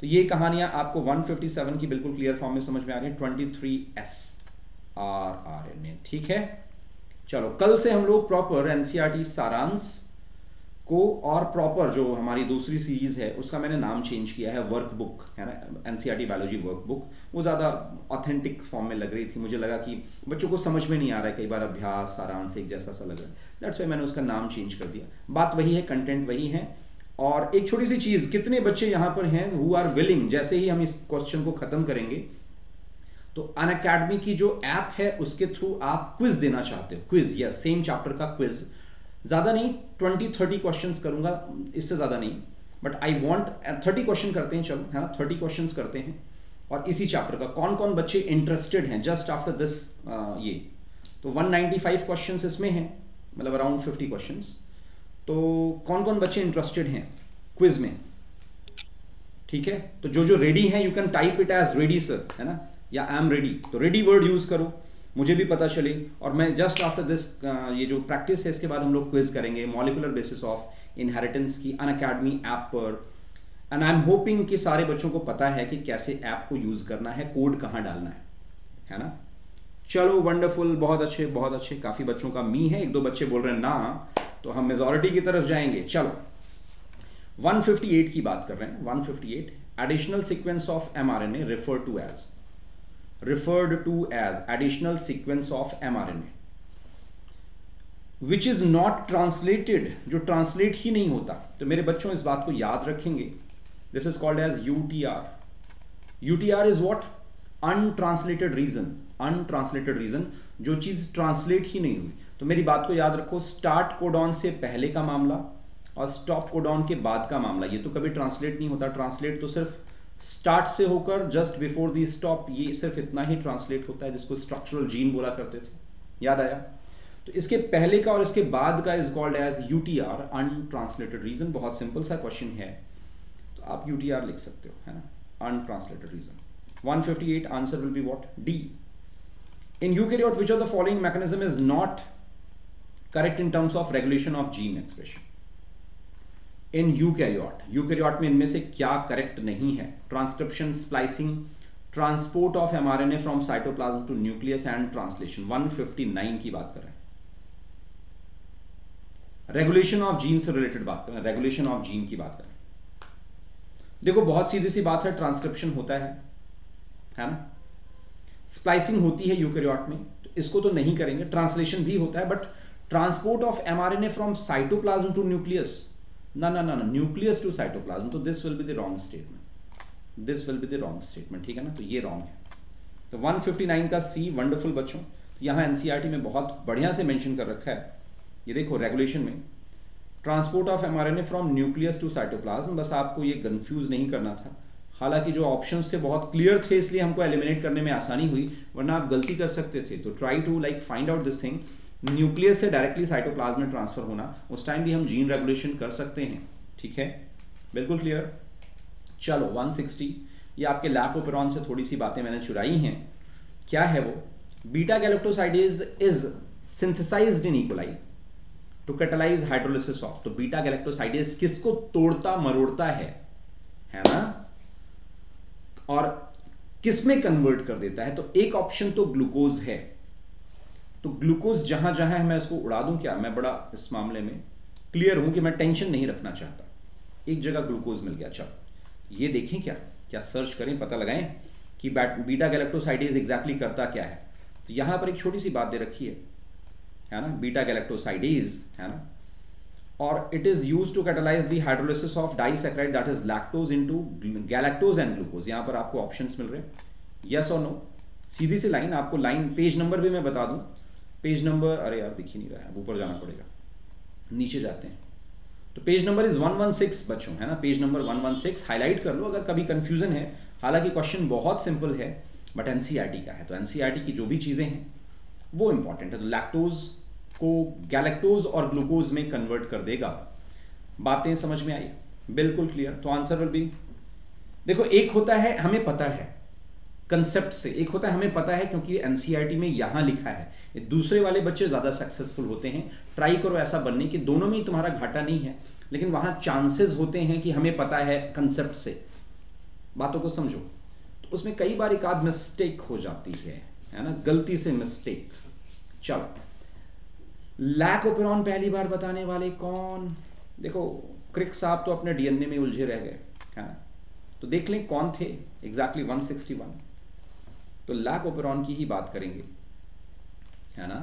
[SPEAKER 1] तो ये कहानियाँ आपको 157 की बिल्कुल क्लियर फॉर्म में समझ में आ रही है 23 S R R N A ठीक है? चलो, कल से हम लोग प्रॉपर एनसीआरटी सारांश को और प्रॉपर जो हमारी दूसरी सीरीज़ है, उसका मैंने नाम चेंज किया है वर्क बुक है ना? एनसीआरटी बायोलॉजी वर्क बुक वो ज़्यादा ऑथेंटिक फॉर्म में लग रही थी। मुझे लगा कि बच्चों को समझ में नहीं आ रहा है, कई बार अभ्यास सारांश एक जैसा सा लग रहा है। दैट्स वाई मैंने उसका नाम चेंज कर दिया। बात वही है कंटेंट वही है। और एक छोटी सी चीज़, कितने बच्चे यहाँ पर हैं हु आर विलिंग जैसे ही हम इस क्वेश्चन को खत्म करेंगे तो अन अकेडमी की जो ऐप है, उसके थ्रू आप क्विज देना चाहते हो। क्विज या सेम चैप्टर का क्विज ज़्यादा नहीं ट्वेंटी थर्टी क्वेश्चन करूँगा, इससे ज़्यादा नहीं। But I want thirty question करते हैं, चलो, है ना? थर्टी क्वेश्चन करते हैं। और इसी चैप्टर का कौन कौन बच्चे इंटरेस्टेड हैं जस्ट आफ्टर दिस ये? तो 195 क्वेश्चंस इसमें हैं मतलब अराउंड 50 क्वेश्चंस तो कौन कौन बच्चे इंटरेस्टेड हैं क्विज में? ठीक है? तो जो जो रेडी हैं you can type it as ready sir है ना? या आई एम रेडी तो रेडी वर्ड यूज़ करो। मुझे भी पता चले और मैं जस्ट आफ्टर दिस ये जो प्रैक्टिस है, इसके बाद हम लोग क्विज करेंगे मॉलिकुलर बेसिस ऑफ़ इनहेरिटेंस की अन अकेडमी ऐप पर। एंड आई एम होपिंग कि सारे बच्चों को पता है कि कैसे ऐप को यूज़ करना है कोड कहाँ डालना है है ना? चलो वंडरफुल बहुत अच्छे बहुत अच्छे, काफ़ी बच्चों का मी है, एक दो बच्चे बोल रहे हैं ना तो हम मेजोरिटी की तरफ़ जाएँगे। चलो 158 की बात कर रहे हैं 158 additional sequence of mRNA refer to as referred to as additional sequence of mRNA which is not translated जो ट्रांसलेट ही नहीं होता। तो मेरे बच्चों, इस बात को याद रखेंगे। This is called as UTR UTR is what untranslated region untranslated region जो चीज़ ट्रांसलेट ही नहीं हुई। तो मेरी बात को याद रखो स्टार्ट कोडॉन से पहले का मामला और स्टॉप कोडॉन के बाद का मामला। ये तो कभी ट्रांसलेट नहीं होता। ट्रांसलेट तो सिर्फ़ स्टार्ट से होकर जस्ट बिफोर दी स्टॉप ये सिर्फ़ इतना ही ट्रांसलेट होता है जिसको स्ट्रक्चरल जीन बोला करते थे। याद आया? तो इसके पहले का और इसके बाद का is called as U T R untranslated region बहुत सिंपल सा क्वेश्चन है। तो आप यू टी आर लिख सकते हो, है ना? Untranslated region 158 answer will be what D in eukaryote which of the following mechanism is not correct in terms of regulation of gene expression in eukaryote eukaryote में इनमें से क्या करेक्ट नहीं है? Transcription splicing transport of mRNA from cytoplasm to nucleus and translation 159 की बात कर रहे हैं। रेगुलेशन ऑफ़ जीन से रिलेटेड बात कर रहे हैं। रेगुलेशन ऑफ़ जीन की बात कर रहे हैं। देखो, बहुत सीधी सी बात है ट्रांसक्रिप्शन होता है है ना? स्प्लाइसिंग होती है यूकैरियोट में तो इसको तो नहीं करेंगे। ट्रांसलेशन भी होता है but transport of mRNA from cytoplasm to nucleus ना ना ना न्यूक्लियस टू साइटोप्लाज्म तो this will be the wrong statement this will be the wrong statement ठीक है ना? तो ये रॉन्ग है। तो 159 का सी वंडरफुल बच्चों। यहाँ एनसीईआरटी में बहुत बढ़िया से मेंशन कर रखा है। ये देखो रेगुलेशन में। Transport of mRNA from nucleus to cytoplasm बस आपको ये कंफ्यूज नहीं करना था। हालाँकि जो ऑप्शंस थे, बहुत क्लियर थे, इसलिए हमको एलिमिनेट करने में आसानी हुई, वरना आप गलती कर सकते थे। तो try to like find out this thing nucleus से डायरेक्टली साइटोप्लाज्म में ट्रांसफ़र होना, उस टाइम भी हम जीन रेगुलेशन कर सकते हैं, ठीक है? बिल्कुल क्लियर चलो 160 ये आपके लैक ओपेरॉन से थोड़ी सी बातें मैंने चुराई हैं। क्या है वो? Beta galactosidase is synthesized in E coli to catalyze hydrolysis of तो बीटा गैलेक्टोसाइडेज किसको तोड़ता, मरोड़ता है? है ना? और किसमें कन्वर्ट कर देता है? तो एक ऑप्शन तो ग्लूकोज है। तो ग्लूकोज जहाँ जहाँ है, मैं इसको उड़ा दूँ क्या? मैं बड़ा इस मामले में क्लियर हूँ कि मैं टेंशन नहीं रखना चाहता। एक जगह ग्लूकोज मिल गया, चलो। ये देखें क्या? क्या सर्च करें, पता लगाएँ कि बीटा गैलेक्टोसाइडेज एग्जैक्टली करता क्या है? तो यहाँ पर एक छोटी सी बात दे रखी है। है ना? बीटा गैलेक्टोसाइडेज है ना? और it is use to catalyze the hydrolysis of disaccharide that is lactose into galactose and glucose यहाँ पर आपको ऑप्शंस मिल रहे हैं। यस और नो सीधी सी लाइन आपको लाइन पेज नंबर भी मैं बता दूँ। पेज नंबर, अरे यार दिख ही नहीं रहा है ऊपर जाना पड़ेगा। नीचे जाते हैं। तो पेज नंबर इज़ 116 बच्चों, है ना? पेज नंबर 116 हाईलाइट कर लो, अगर कभी कंफ्यूजन है। हालाँकि क्वेश्चन बहुत सिंपल है बट एनसीईआरटी का है। तो एनसीईआरटी की जो भी चीज़ें हैं, वो इंपॉर्टेंट है। तो लैक्टोज को गैलेक्टोज और ग्लूकोज में कन्वर्ट कर देगा। बातें समझ में आई? बिल्कुल क्लियर तो आंसर विल बी देखो, एक होता है, हमें पता है। कंसेप्ट से। एक होता है, हमें पता है क्योंकि एनसीईआरटी में यहाँ लिखा है, दूसरे वाले बच्चे ज़्यादा सक्सेसफुल होते हैं। ट्राई करो ऐसा बनने की, दोनों में ही तुम्हारा घाटा नहीं है, लेकिन वहाँ चांसेस होते हैं कि हमें पता है कंसेप्ट से। बातों को समझो। तो उसमें कई बार एक आध मिस्टेक हो जाती है है ना? गलती से मिस्टेक चलो। लैक ओपेरॉन पहली बार बताने वाले कौन? देखो क्रिक साहब तो अपने डीएनए में उलझे रह गए, है ना? तो देख लें कौन थे? एग्जैक्टली exactly 161 तो लैक ओपेरॉन की ही बात करेंगे। है ना?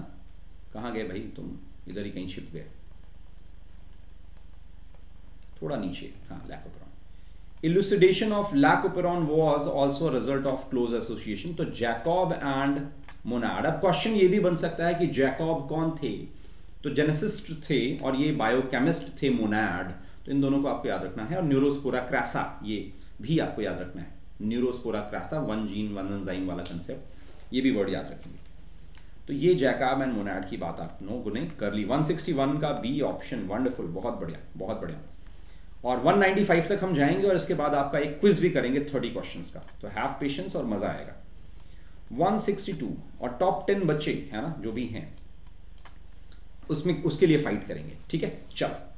[SPEAKER 1] कहाँ गए भाई तुम? इधर ही कहीं छिप गए। थोड़ा नीचे। हाँ lac operon elucidation of lac operon was also result of close association तो जैकॉब एंड मोनाड अब क्वेश्चन ये भी बन सकता है कि जैकॉब कौन थे? तो जेनेसिस्ट थे और ये बायोकेमिस्ट थे मोनाड तो इन दोनों को आपको याद रखना है और न्यूरोस्पोरा क्रैसा ये भी आपको याद रखना है। Neurospora crassa one gene one enzyme वाला कंसेप्ट ये भी वर्ड याद रखेंगे। तो ये जैकॉब एंड मोनाड की बात आप लोगों ने कर ली। 161 का बी ऑप्शन वंडरफुल बहुत बढ़िया बहुत बढ़िया। और 195 तक हम जाएँगे और इसके बाद आपका एक क्विज भी करेंगे 30 क्वेश्चंस का। तो हैव पेशेंस और मज़ा आएगा। 162 और टॉप 10 बच्चे, है ना, जो भी हैं, उसमें, उसके लिए फाइट करेंगे। ठीक है? चलो।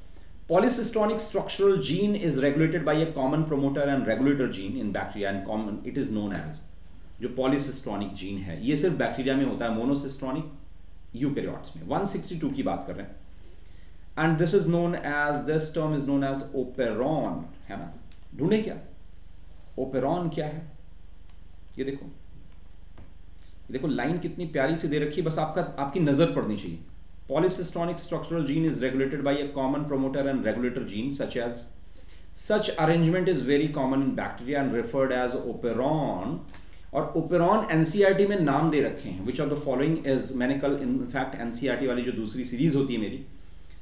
[SPEAKER 1] Polycistronic structural gene is regulated by a common promoter and regulator gene in bacteria and common it is known as जो पॉलिसिस्टोनिक जीन है, ये सिर्फ़ बैक्टीरिया में होता है मोनोसिस्टोनिक यूकैरियोट्स में। 162 की बात कर रहे हैं। And this is known as this term is known as operon है ना? ढूंढे क्या? ओपेरॉन क्या है? ये देखो। ये देखो लाइन कितनी प्यारी सी दे रखी है, बस आपका, आपकी नज़र पड़नी चाहिए। Polycystonic structural gene is regulated by a common promoter and regulator gene, such as, such arrangement is very common in bacteria and referred as operon, और ओपेरॉन एनसीईआरटी में नाम दे रखे हैं which of the following is मैंने कल in fact NCERT वाली जो दूसरी सीरीज़ होती है मेरी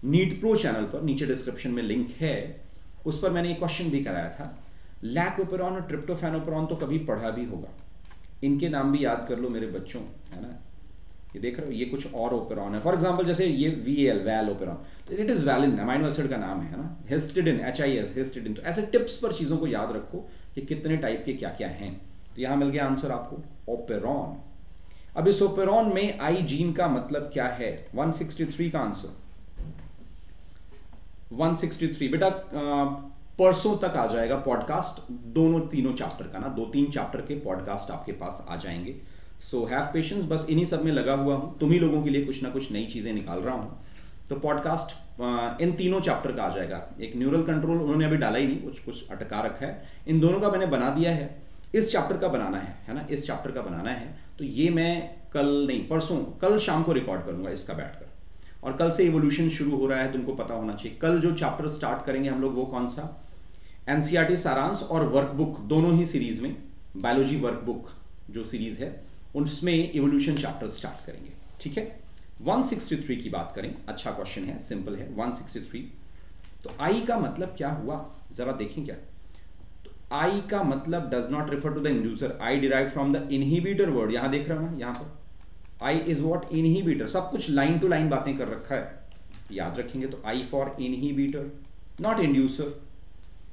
[SPEAKER 1] नीट प्रो चैनल पर, नीचे डिस्क्रिप्शन में लिंक है, उस पर मैंने एक क्वेश्चन भी कराया था लैक ओपेरॉन और ट्रिप्टोफेनोपेरॉन तो कभी पढ़ा भी होगा, इनके नाम भी याद कर लो मेरे बच्चों, है ना? ये देख रहे हो, ये कुछ और ओपेरॉन है। फॉर एग्ज़ाम्पल जैसे ये वी एल वैल ओपेरॉन तो it is valine amino acid का नाम है ना? Histidine H I S histidine तो ऐसे टिप्स पर चीज़ों को याद रखो कि कितने टाइप के क्या क्या हैं। तो यहाँ मिल गया आंसर आपको ओपेरॉन अब इस ओपेरॉन में आई जीन का मतलब क्या है? 163 का आंसर 163 बेटा परसों तक आ जाएगा पॉडकास्ट दोनों तीनों चैप्टर का ना? दो तीन चैप्टर के पॉडकास्ट आपके पास आ जाएँगे। सो हैव पेशेंस बस इन्हीं सब में लगा हुआ हूँ। तुम ही लोगों के लिए कुछ ना कुछ नई चीज़ें निकाल रहा हूँ। तो पॉडकास्ट इन तीनों चैप्टर का आ जाएगा। एक न्यूरल कंट्रोल उन्होंने अभी डाला ही नहीं। कुछ कुछ अटका रखा है। इन दोनों का मैंने बना दिया है। इस चैप्टर का बनाना है है ना? इस चैप्टर का बनाना है। तो ये मैं कल नहीं, परसों, कल शाम को रिकॉर्ड करूँगा इसका बैठकर। और कल से इवोल्यूशन शुरू हो रहा है, तुमको पता होना चाहिए। कल जो चैप्टर स्टार्ट करेंगे हम लोग, वो कौन सा? एनसीईआरटी सारांश और वर्कबुक दोनों ही सीरीज़ में। बायोलॉजी वर्कबुक जो सीरीज़ है। उसमें इवोल्यूशन चैप्टर स्टार्ट करेंगे, ठीक है? 163 की बात करें अच्छा क्वेश्चन है सिंपल है 163 तो आई का मतलब क्या हुआ? जरा देखें क्या? तो आई का मतलब does not refer to the inducer I derive from the inhibitor word यहाँ देख रहा हूँ यहाँ पर। आई इज़ वॉट इनहिबिटर सब कुछ लाइन टू लाइन बातें कर रखा है। याद रखेंगे तो I for inhibitor not inducer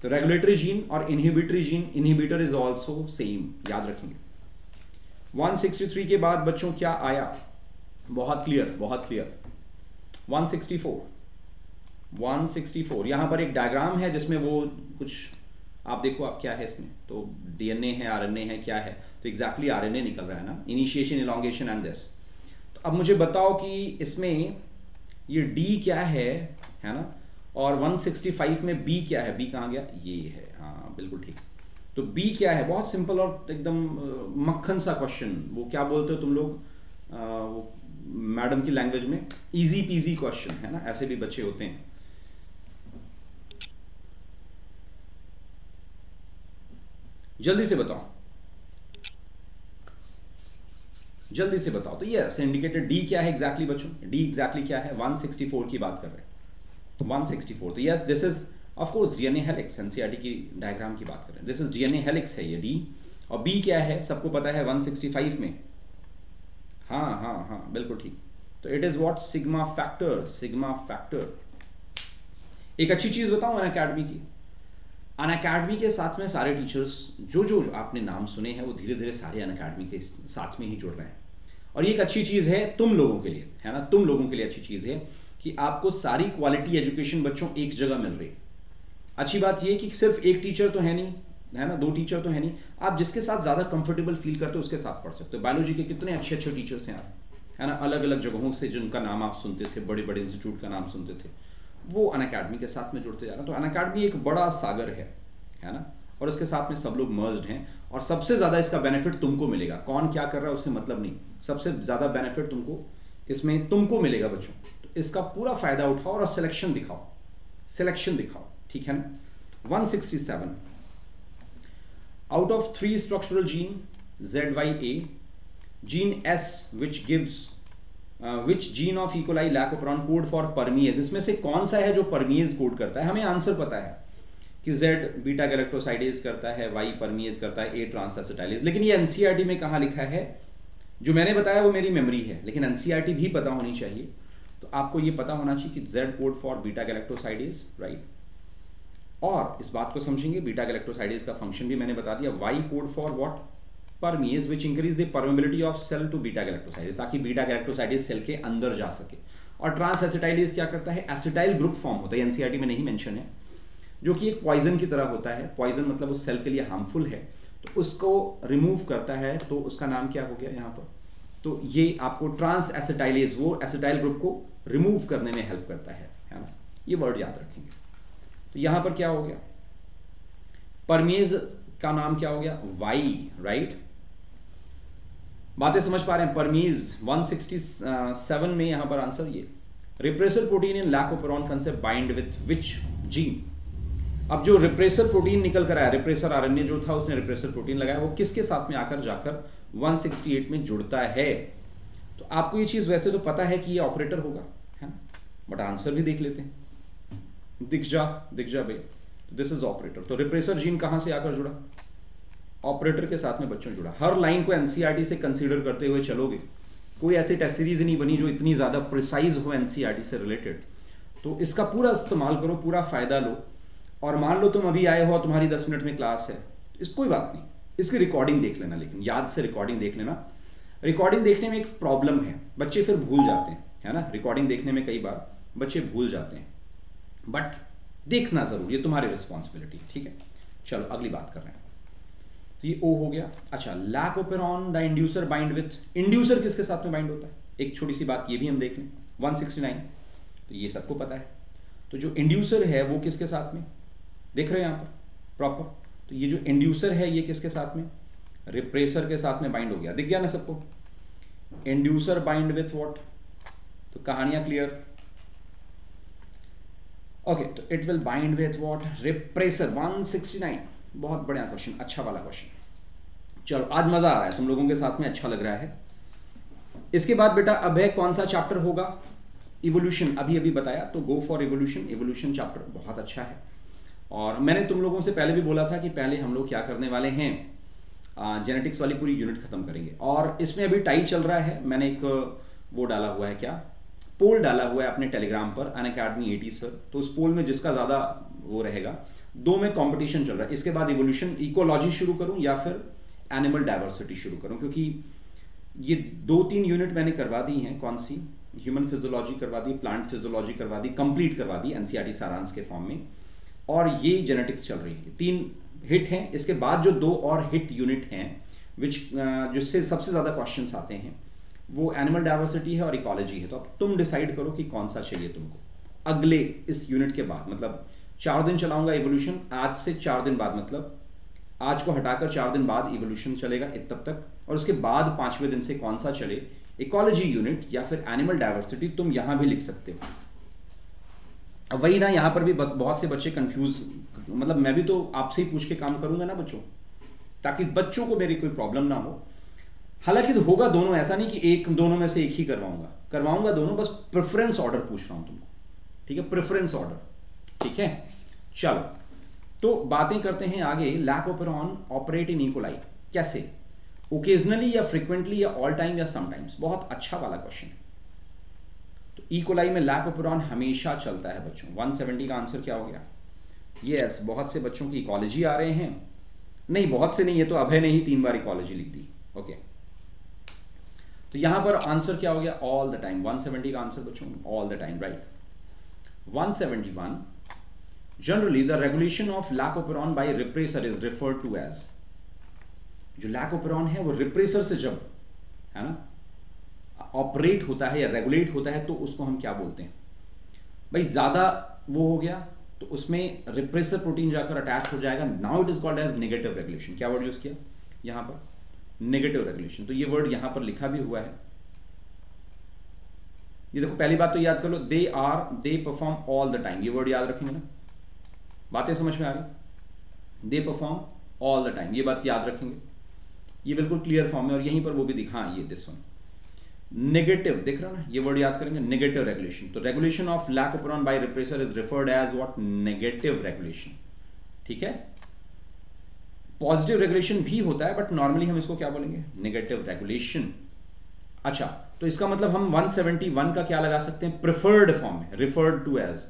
[SPEAKER 1] तो रेगुलेटरी जीन और inhibitory gene inhibitor is also same याद रखेंगे। 163 के बाद बच्चों क्या आया? बहुत क्लियर बहुत क्लियर 164 164 यहाँ पर एक डायग्राम है जिसमें वो कुछ, आप देखो आप क्या है इसमें? तो डीएनए है आरएनए है, क्या है? तो एग्जैक्टली आरएनए निकल रहा है ना? इनिशिएशन इलांगेशन एंड दिस तो अब मुझे बताओ कि इसमें ये डी क्या है है ना? और 165 में बी क्या है? बी कहाँ गया? ये है। हाँ बिल्कुल ठीक। तो बी क्या है? बहुत सिंपल और एकदम मक्खन सा क्वेश्चन वो क्या बोलते हो तुम लोग? मैडम की लैंग्वेज में इजी पीजी क्वेश्चन है ना? ऐसे भी बच्चे होते हैं। जल्दी से बताओ। जल्दी से बताओ। तो ये इंडिकेटेड डी क्या है एग्जैक्टली exactly बच्चों? डी एग्जैक्टली exactly क्या है? 164 की बात कर रहे हैं। 164 तो yes this is of course DNA helix NCERT की डायग्राम की बात कर। हैं दिस इज़ डीएनए हेलिक्स है ये डी और बी क्या है? सबको पता है 165 में। हाँ हाँ हाँ बिल्कुल ठीक। तो it is what sigma factor sigma factor एक अच्छी चीज़ बताऊँ अन अकेडमी की। अन अकेडमी के साथ में सारे टीचर्स जो जो आपने नाम सुने हैं, वो धीरे धीरे सारे अन अकेडमी के साथ में ही जुड़ रहे हैं। और ये एक अच्छी चीज़ है तुम लोगों के लिए, है ना? तुम लोगों के लिए अच्छी चीज़ है कि आपको सारी क्वालिटी एजुकेशन बच्चों एक जगह मिल रही अच्छी बात यह कि सिर्फ़ एक टीचर तो है नहीं, है ना? दो टीचर तो है नहीं। आप जिसके साथ ज़्यादा कंफर्टेबल फील करते हो, उसके साथ पढ़ सकते हो। बायोलॉजी के कितने अच्छे अच्छे टीचर्स हैं आप, है ना? अलग अलग जगहों से जिनका नाम आप सुनते थे बड़े बड़े इंस्टीट्यूट का नाम सुनते थे, वो अन के साथ में जुड़ते जा रहे हैं। तो अन एक बड़ा सागर है है ना? और उसके साथ में सब लोग मर्ज हैं, और सबसे ज़्यादा इसका बेनिफिट तुमको मिलेगा। कौन क्या कर रहा है, उससे मतलब नहीं। सबसे ज़्यादा बेनिफिट तुमको, इसमें तुमको मिलेगा बच्चों। तो इसका पूरा फ़ायदा उठाओ और सिलेक्शन दिखाओ। सिलेक्शन दिखाओ। ठीक है ना? 167 out of three structural gene Z Y A gene S which gives which gene of E coli lac operon code for permease इसमें से कौन सा है जो परमीज कोड करता है? हमें आंसर पता है कि जेड बीटा गैलेक्टोसाइडेज करता है वाई परमीज करता है ए ट्रांसएसिटाइलेज लेकिन ये एनसीईआरटी में कहाँ लिखा है? जो मैंने बताया वो मेरी मेमोरी है, लेकिन एनसीईआरटी भी पता होनी चाहिए। तो आपको ये पता होना चाहिए कि Z code for beta galactosidase right और इस बात को समझेंगे बीटा गैलेक्टोसाइडेज का फ़ंक्शन भी मैंने बता दिया। Y code for what permease which increase the permeability of cell to beta galactosidase ताकि बीटा गैलेक्टोसाइडेज सेल के अंदर जा सके। और ट्रांस एसिटाइलिस क्या करता है? एसिटाइल ग्रुप फॉर्म होता है एनसीईआरटी में नहीं मेंशन है, जो कि एक पॉइजन की तरह होता है। पॉइजन मतलब उस सेल के लिए हार्मफुल है। तो उसको रिमूव करता है तो उसका नाम क्या हो गया यहाँ पर? तो ये आपको ट्रांस एसिटाइलेज वो एसिटाइल ग्रुप को रिमूव करने में हेल्प करता है है ना? ये वर्ड याद रखेंगे। तो यहाँ पर क्या हो गया? परमेज का नाम क्या हो गया? वाई राइट बातें समझ पा रहे हैं? परमीज 167 में यहाँ पर आंसर ये। Repressor protein in lac operon concept bind with which gene अब जो रिप्रेसर प्रोटीन निकल कर आया रिप्रेसर आरएनए जो था, उसने रिप्रेसर प्रोटीन लगाया, वो किसके साथ में आकर जाकर 168 में जुड़ता है? तो आपको ये चीज़ वैसे तो पता है कि ये ऑपरेटर होगा, है ना? बट आंसर भी देख लेते हैं। दिख जा दिख जा भाई दिस इज़ ऑपरेटर तो रिप्रेसर जीन कहाँ से आकर जुड़ा? ऑपरेटर के साथ में बच्चों जुड़ा। हर लाइन को एनसीईआरटी से कंसीडर करते हुए चलोगे। कोई ऐसी टेस्ट सीरीज़ नहीं बनी जो इतनी ज़्यादा प्रिसाइज हो एनसीईआरटी से रिलेटेड तो इसका पूरा इस्तेमाल करो, पूरा फ़ायदा लो। और मान लो तुम अभी आए हो तुम्हारी दस मिनट में क्लास है। इस, कोई बात नहीं। इसकी रिकॉर्डिंग देख लेना, लेकिन याद से रिकॉर्डिंग देख लेना। रिकॉर्डिंग देखने में एक प्रॉब्लम है। बच्चे फिर भूल जाते हैं, है ना? रिकॉर्डिंग देखने में कई बार बच्चे भूल जाते हैं। बट देखना ज़रूर, ये तुम्हारी रिस्पॉन्सिबिलिटी ठीक है? चलो, अगली बात कर रहे हैं। तो ये ओ हो गया। अच्छा lac operon the inducer bind with inducer किसके साथ में बाइंड होता है? एक छोटी सी बात ये भी हम देख लें। 169 तो ये सबको पता है। तो जो इंड्यूसर है, वो किसके साथ में? देख रहे हो यहाँ पर प्रॉपर तो ये जो इंड्यूसर है, ये किसके साथ में? रिप्रेसर के साथ में बाइंड हो गया। दिख गया ना सबको? इंड्यूसर बाइंड विथ वॉट तो कहानियाँ क्लियर ओके तो it will bind with what repressor 169 बहुत बढ़िया क्वेश्चन अच्छा वाला क्वेश्चन चलो, आज मज़ा आ रहा है. तुम लोगों के साथ में अच्छा लग रहा है. इसके बाद बेटा, अब है कौन सा चैप्टर होगा? इवोल्यूशन अभी अभी बताया. तो go for evolution evolution chapter बहुत अच्छा है. और मैंने तुम लोगों से पहले भी बोला था कि पहले हम लोग क्या करने वाले हैं? जेनेटिक्स वाली पूरी यूनिट खत्म करेंगे. और इसमें अभी टाई चल रहा है. मैंने एक वो डाला हुआ है क्या? पोल डाला हुआ है अपने टेलीग्राम पर अन अकेडमी एटी सर तो उस पोल में जिसका ज़्यादा वो रहेगा, दो में कंपटीशन चल रहा है। इसके बाद इवोल्यूशन इकोलॉजी शुरू करूँ या फिर एनिमल डाइवर्सिटी शुरू करूँ? क्योंकि ये दो तीन यूनिट मैंने करवा दी हैं, कौन सी? ह्यूमन फिजियोलॉजी करवा दी प्लांट फिजियोलॉजी करवा दी कंप्लीट करवा दी एनसीईआरटी सारांश के फॉर्म में। और ये जेनेटिक्स चल रही है। तीन हिट हैं। इसके बाद जो दो और हिट यूनिट हैं विच जिससे सबसे ज़्यादा क्वेश्चन आते हैं वो एनिमल डाइवर्सिटी है और इकोलॉजी है। तो अब तुम डिसाइड करो कि कौन सा चाहिए तुमको। अगले इस यूनिट के बाद मतलब चार दिन चलाऊँगा इवोल्यूशन आज से चार दिन बाद मतलब आज को हटाकर चार दिन बाद इवोल्यूशन चलेगा तब तक। और उसके बाद पाँचवें दिन से कौन सा चले? इकोलॉजी यूनिट या फिर एनिमल डाइवर्सिटी तुम यहाँ भी लिख सकते हो। वही ना, यहाँ पर भी बहुत से बच्चे कंफ्यूज मतलब मैं भी तो आपसे ही पूछ के काम करूँगा ना बच्चों। ताकि बच्चों को मेरी कोई प्रॉब्लम ना हो। हालाँकि तो होगा दोनों ऐसा नहीं कि एक दोनों में से एक ही करवाऊँगा। करवाऊँगा दोनों बस प्रेफरेंस ऑर्डर पूछ रहा हूँ तुमको। ठीक है? प्रेफरेंस ऑर्डर ठीक है? चलो। तो बातें करते हैं आगे। Lac operon operate in E coli कैसे? ओकेजनली या फ्रिक्वेंटली या ऑल टाइम या समटाइम्स बहुत अच्छा वाला क्वेश्चन है तो इकोलाई में लैक ऑपरॉन हमेशा चलता है बच्चों। 170 का आंसर क्या हो गया? यस yes, बहुत से बच्चों की इकोलॉजी आ रहे हैं। नहीं बहुत से नहीं है तो अभय ने ही तीन बार इकोलॉजी लिख दी। Okay okay. तो यहाँ पर आंसर क्या हो गया? ऑल द टाइम 170 का आंसर बच्चों all the time right 171 generally the regulation of lac operon by repressor is referred to as जो लैकोपेरॉन है वो रिप्रेसर से जब, है ना ऑपरेट होता है या रेगुलेट होता है तो उसको हम क्या बोलते हैं? भाई ज़्यादा वो हो गया तो उसमें रिप्रेसर प्रोटीन जाकर अटैच हो जाएगा। Now it is called as negative regulation क्या वर्ड यूज़ किया? यहाँ पर। नेगेटिव रेगुलेशन तो ये वर्ड यहाँ पर लिखा भी हुआ है। ये देखो पहली बात तो याद कर लो they are they perform all the time ये वर्ड याद रखेंगे ना? बातें समझ में आ रही? They perform all the time ये बात याद रखेंगे। ये बिल्कुल क्लियर फॉर्म है और यहीं पर वो भी दिखा हाँ, ये दिस वन नेगेटिव देख रहे हो ना? ये वर्ड याद करेंगे नेगेटिव रेगुलेशन तो regulation of lac operon by repressor is referred as what negative regulation ठीक है? पॉजिटिव रेगुलेशन भी होता है बट नॉर्मली हम इसको क्या बोलेंगे? नेगेटिव रेगुलेशन अच्छा तो इसका मतलब हम 171 का क्या लगा सकते हैं? प्रिफर्ड फॉर्म में रिफर्ड टू एज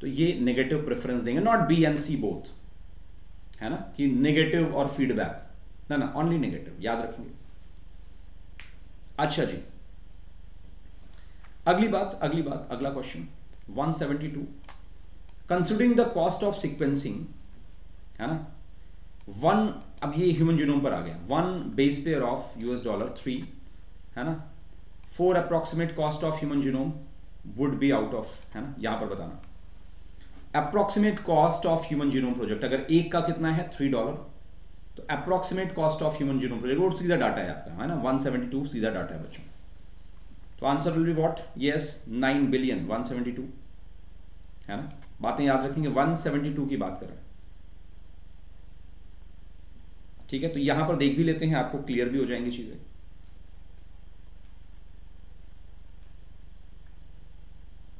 [SPEAKER 1] तो ये नेगेटिव प्रेफरेंस देंगे not B and C both है ना? कि नेगेटिव और फीडबैक ना ना ओनली नेगेटिव याद रखेंगे. अच्छा जी. अगली बात अगली बात, अगला question 172 considering the cost of sequencing है ना? वन अब ये ह्यूमन जीनोम पर आ गया। One base pair of US dollar three है ना? Four approximate cost of human genome would be out of है ना? यहाँ पर बताना। Approximate cost of human genome project अगर एक का कितना है? थ्री डॉलर तो approximate cost of human genome project वो सीधा डाटा है आपका, है ना? 172 सीधा डाटा है बच्चों। तो answer will be what yes 9 billion 172 है ना? बातें याद रखेंगे 172 की बात कर रहे हैं। ठीक है? तो यहाँ पर देख भी लेते हैं, आपको क्लियर भी हो जाएँगी चीज़ें।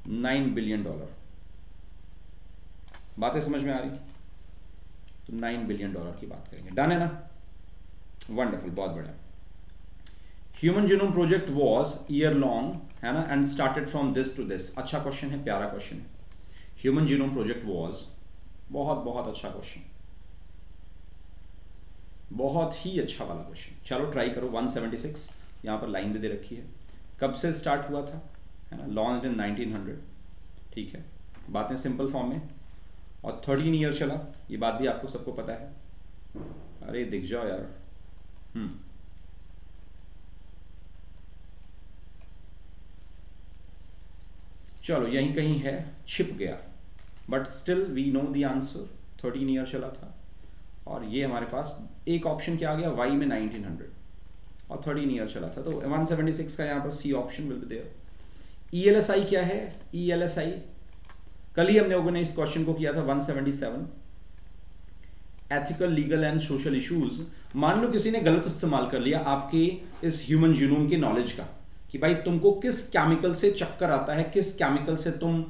[SPEAKER 1] नाइन बिलियन डॉलर बातें समझ में आ रही? तो नाइन बिलियन डॉलर की बात करेंगे। डन है ना? वंडरफुल बहुत बढ़िया। Human genome project was year long है ना? And started from this to this अच्छा क्वेश्चन है, प्यारा क्वेश्चन है। ह्यूमन जीनोम प्रोजेक्ट वॉज़ बहुत बहुत अच्छा क्वेश्चन बहुत ही अच्छा वाला क्वेश्चन चलो ट्राई करो 176 सेवेंटी सिक्स यहाँ पर लाइन भी दे रखी है। कब से स्टार्ट हुआ था? है ना लॉन्च इन 1900 ठीक है, बातें सिंपल फॉर्म में। और थर्टीन ईयर चला, ये बात भी आपको सबको पता है। अरे, दिख जाओ यार। हम्म। चलो, यहीं कहीं है, छिप गया। But still we know the answer thirteen year चला था। और ये हमारे पास एक ऑप्शन क्या आ गया? वाई में 1900 और थर्टीन ईयर चला था। तो 176 का यहाँ पर C option will be there E क्या है? ई कल ही हमने लोगों ने इस क्वेश्चन को किया था 177 ethical legal and social issues मान लो किसी ने गलत इस्तेमाल कर लिया आपके इस ह्यूमन जीनोम के नॉलेज का, कि भाई तुमको किस केमिकल से चक्कर आता है, किस केमिकल से तुम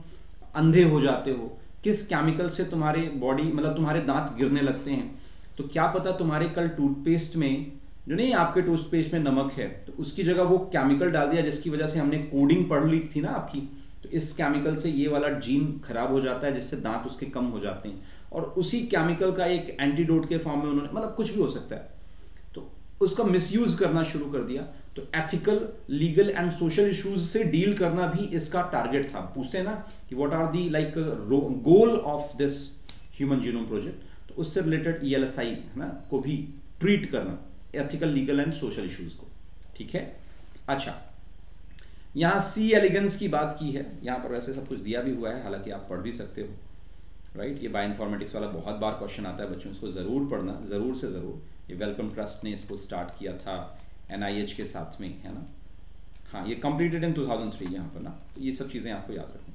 [SPEAKER 1] अंधे हो जाते हो, किस केमिकल से तुम्हारे बॉडी मतलब तुम्हारे दांत गिरने लगते हैं। तो क्या पता तुम्हारे कल टूथपेस्ट में, जो नहीं, आपके टूथपेस्ट में नमक है तो उसकी जगह वो केमिकल डाल दिया, जिसकी वजह से हमने कोडिंग पढ़ ली थी ना आपकी तो इस केमिकल से ये वाला जीन खराब हो जाता है, जिससे दांत उसके कम हो जाते हैं। और उसी केमिकल का एक एंटीडोट के फॉर्म में उन्होंने मतलब कुछ भी हो सकता है। तो उसका मिसयूज करना शुरू कर दिया। तो ethical legal and social issues से डील करना भी इसका टारगेट था। पूछते हैं ना कि what are the like goal of this human genome project उससे रिलेटेड ई है ना, को भी ट्रीट करना ethical legal and social issues को, ठीक है? अच्छा यहाँ सी एलिगेंस की बात की है, यहाँ पर वैसे सब कुछ दिया भी हुआ है, हालाँकि आप पढ़ भी सकते हो राइट ये बायो इन्फॉर्मेटिक्स वाला बहुत बार क्वेश्चन आता है, बच्चों, इसको ज़रूर पढ़ना, ज़रूर से ज़रूर। ये वेलकम ट्रस्ट ने इसको स्टार्ट किया था एनआईएच के साथ में, है ना? हाँ ये कंप्लीटेड इन 2003 यहाँ पर ना तो ये सब चीज़ें आपको याद रखनी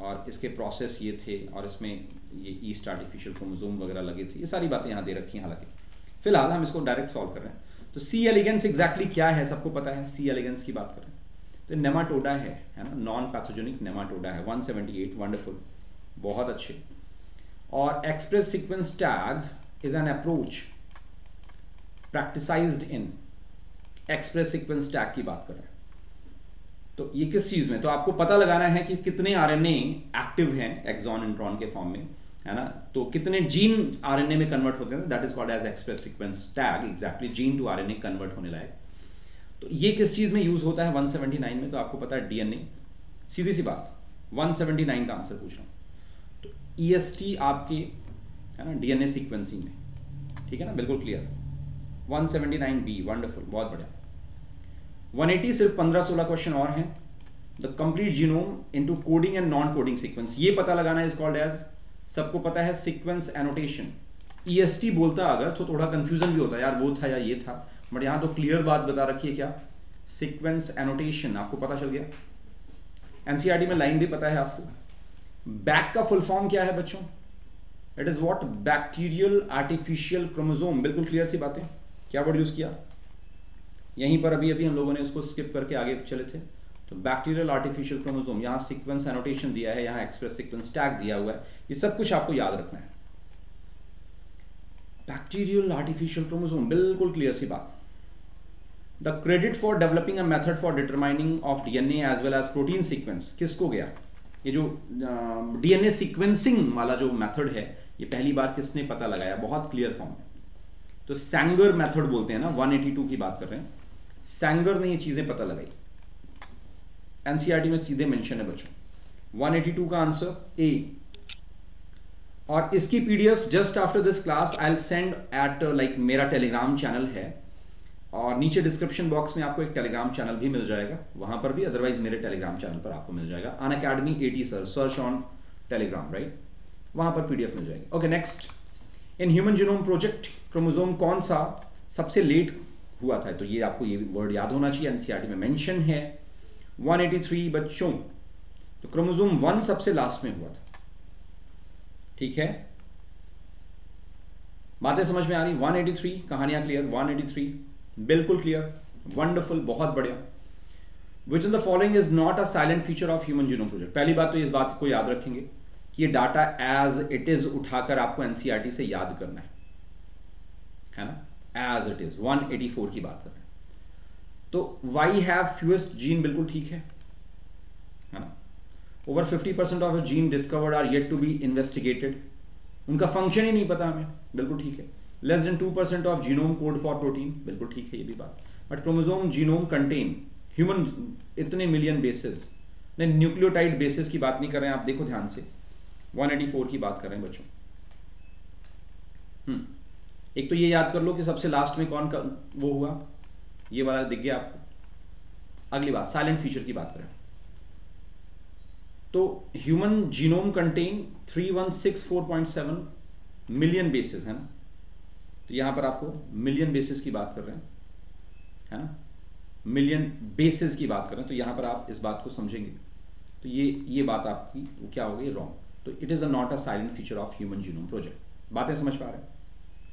[SPEAKER 1] और इसके प्रोसेस ये थे और इसमें ये ईस्ट आर्टिफिशियल क्रोमोजोम वगैरह लगे थे, ये सारी बातें यहाँ दे रखी हैं हालाँकि। फ़िलहाल हम इसको डायरेक्ट सॉल्व कर रहे हैं। तो सी एलिगेंस एग्जैक्टली क्या है, सबको पता है? सी एलिगेंस की बात कर रहे हैं। तो नेमाटोडा है है ना? नॉन पैथोजेनिक नेमाटोडा है। 178 वंडरफुल बहुत अच्छे। और express sequence tag is an approach practised in express sequence tag की बात कर रहे हैं। तो ये किस चीज़ में? तो आपको पता लगाना है कि कितने आरएनए एक्टिव हैं एक्सॉन इंट्रॉन के फॉर्म में, है ना? तो कितने जीन आरएनए में कन्वर्ट होते हैं that is called as express sequence tag exactly gene to RNA convert होने लायक। तो ये किस चीज़ में यूज़ होता है? 179 में तो आपको पता है डीएनए सीधी सी बात 179 का आंसर पूछ रहा हूँ। तो ईएसटी e आपके, है ना डीएनए सीक्वेंसिंग में, ठीक है ना? बिल्कुल क्लियर 179 बी वंडरफुल बहुत बढ़िया। 180 सिर्फ़ 15 16 क्वेश्चन और हैं। The complete genome into coding and non coding sequence ये पता लगाना इज़ कॉल्ड एज सबको पता है सीक्वेंस एनोटेशन ईएसटी बोलता अगर तो थोड़ा कंफ्यूजन भी होता है, यार वो था या ये था। बट यहाँ तो क्लियर बात बता रखी है क्या? सीक्वेंस एनोटेशन आपको पता चल गया? एनसीआरटी में लाइन भी पता है आपको। बैक का फुल फॉर्म क्या है बच्चों? It is what bacterial artificial chromosome बिल्कुल क्लियर सी बातें। क्या वर्ड यूज़ किया? यहीं पर अभी अभी हम लोगों ने उसको स्किप करके आगे चले थे। तो बैक्टीरियल आर्टिफिशियल क्रोमोसोम यहाँ सीक्वेंस एनोटेशन दिया है, यहाँ एक्सप्रेस सीक्वेंस टैग दिया हुआ है, ये सब कुछ आपको याद रखना है। बैक्टीरियल आर्टिफिशियल क्रोमोसोम बिल्कुल क्लियर सी बात। The credit for developing a method for determining of DNA as well as protein sequence किसको गया? ये जो डीएनए सीक्वेंसिंग वाला जो मेथड है, ये पहली बार किसने पता लगाया? बहुत क्लियर फॉर्म में तो सैंगर मेथड बोलते हैं ना 182 की बात कर रहे हैं। सैंगर ने ये चीज़ें पता लगाई। एनसीआरटी में सीधे मेंशन है बच्चों। 182 का आंसर ए और इसकी PDF just after this class I send at like मेरा टेलीग्राम चैनल है। और नीचे डिस्क्रिप्शन बॉक्स में आपको एक टेलीग्राम चैनल भी मिल जाएगा। वहाँ पर भी अदरवाइज़ मेरे टेलीग्राम चैनल पर आपको मिल जाएगा। Unacademy at sir search on Telegram right वहाँ पर पीडीएफ मिल जाएगी। Okay next in human genome project chromosome कौन सा सबसे लेट हुआ था। तो ये आपको ये वर्ड याद होना चाहिए एनसीआरटी में मेंशन है। 183 बच्चों तो क्रोमोजोम वन सबसे लास्ट में हुआ था। ठीक है? बातें समझ में आ रही? 183 कहानियाँ क्लियर 183 बिल्कुल क्लियर वंडरफुल बहुत बढ़िया। Which in the following is not a silent feature of human genome project पहली बात तो इस बात को याद रखेंगे कि ये डाटा एज इट इज़ उठाकर आपको एनसीआरटी से याद करना है। है ना? एज इट इज़ 184 की बात कर तो वाई हैव फ्यूएस्ट जीन बिल्कुल ठीक है। है ना? Over 50 percent of gene discovered are yet to be investigated उनका फ़ंक्शन ही नहीं पता हमें। बिल्कुल ठीक है। Less than two percent of genome code for protein बिल्कुल ठीक है ये भी बात। But chromosome genome contain human इतने मिलियन बेसिस नहीं न्यूक्लियोटाइड बेसिस की बात नहीं कर रहे हैं। आप देखो ध्यान से। 184 की बात कर रहे हैं बच्चों। हम्म। एक तो ये याद कर लो कि सबसे लास्ट में कौन का, वो हुआ। ये वाला दिख गया आपको। अगली बात साइलेंट फीचर की बात करें। तो human genome contain 3164.7 million bases है ना? तो यहाँ पर आपको मिलियन बेसिस की बात कर रहे हैं, है ना? मिलियन बेसिस की बात कर रहे हैं तो यहाँ पर आप इस बात को समझेंगे। तो ये ये बात आपकी क्या हो गई? रॉन्ग तो it is a not a silent feature of human genome project बातें समझ पा रहे हैं?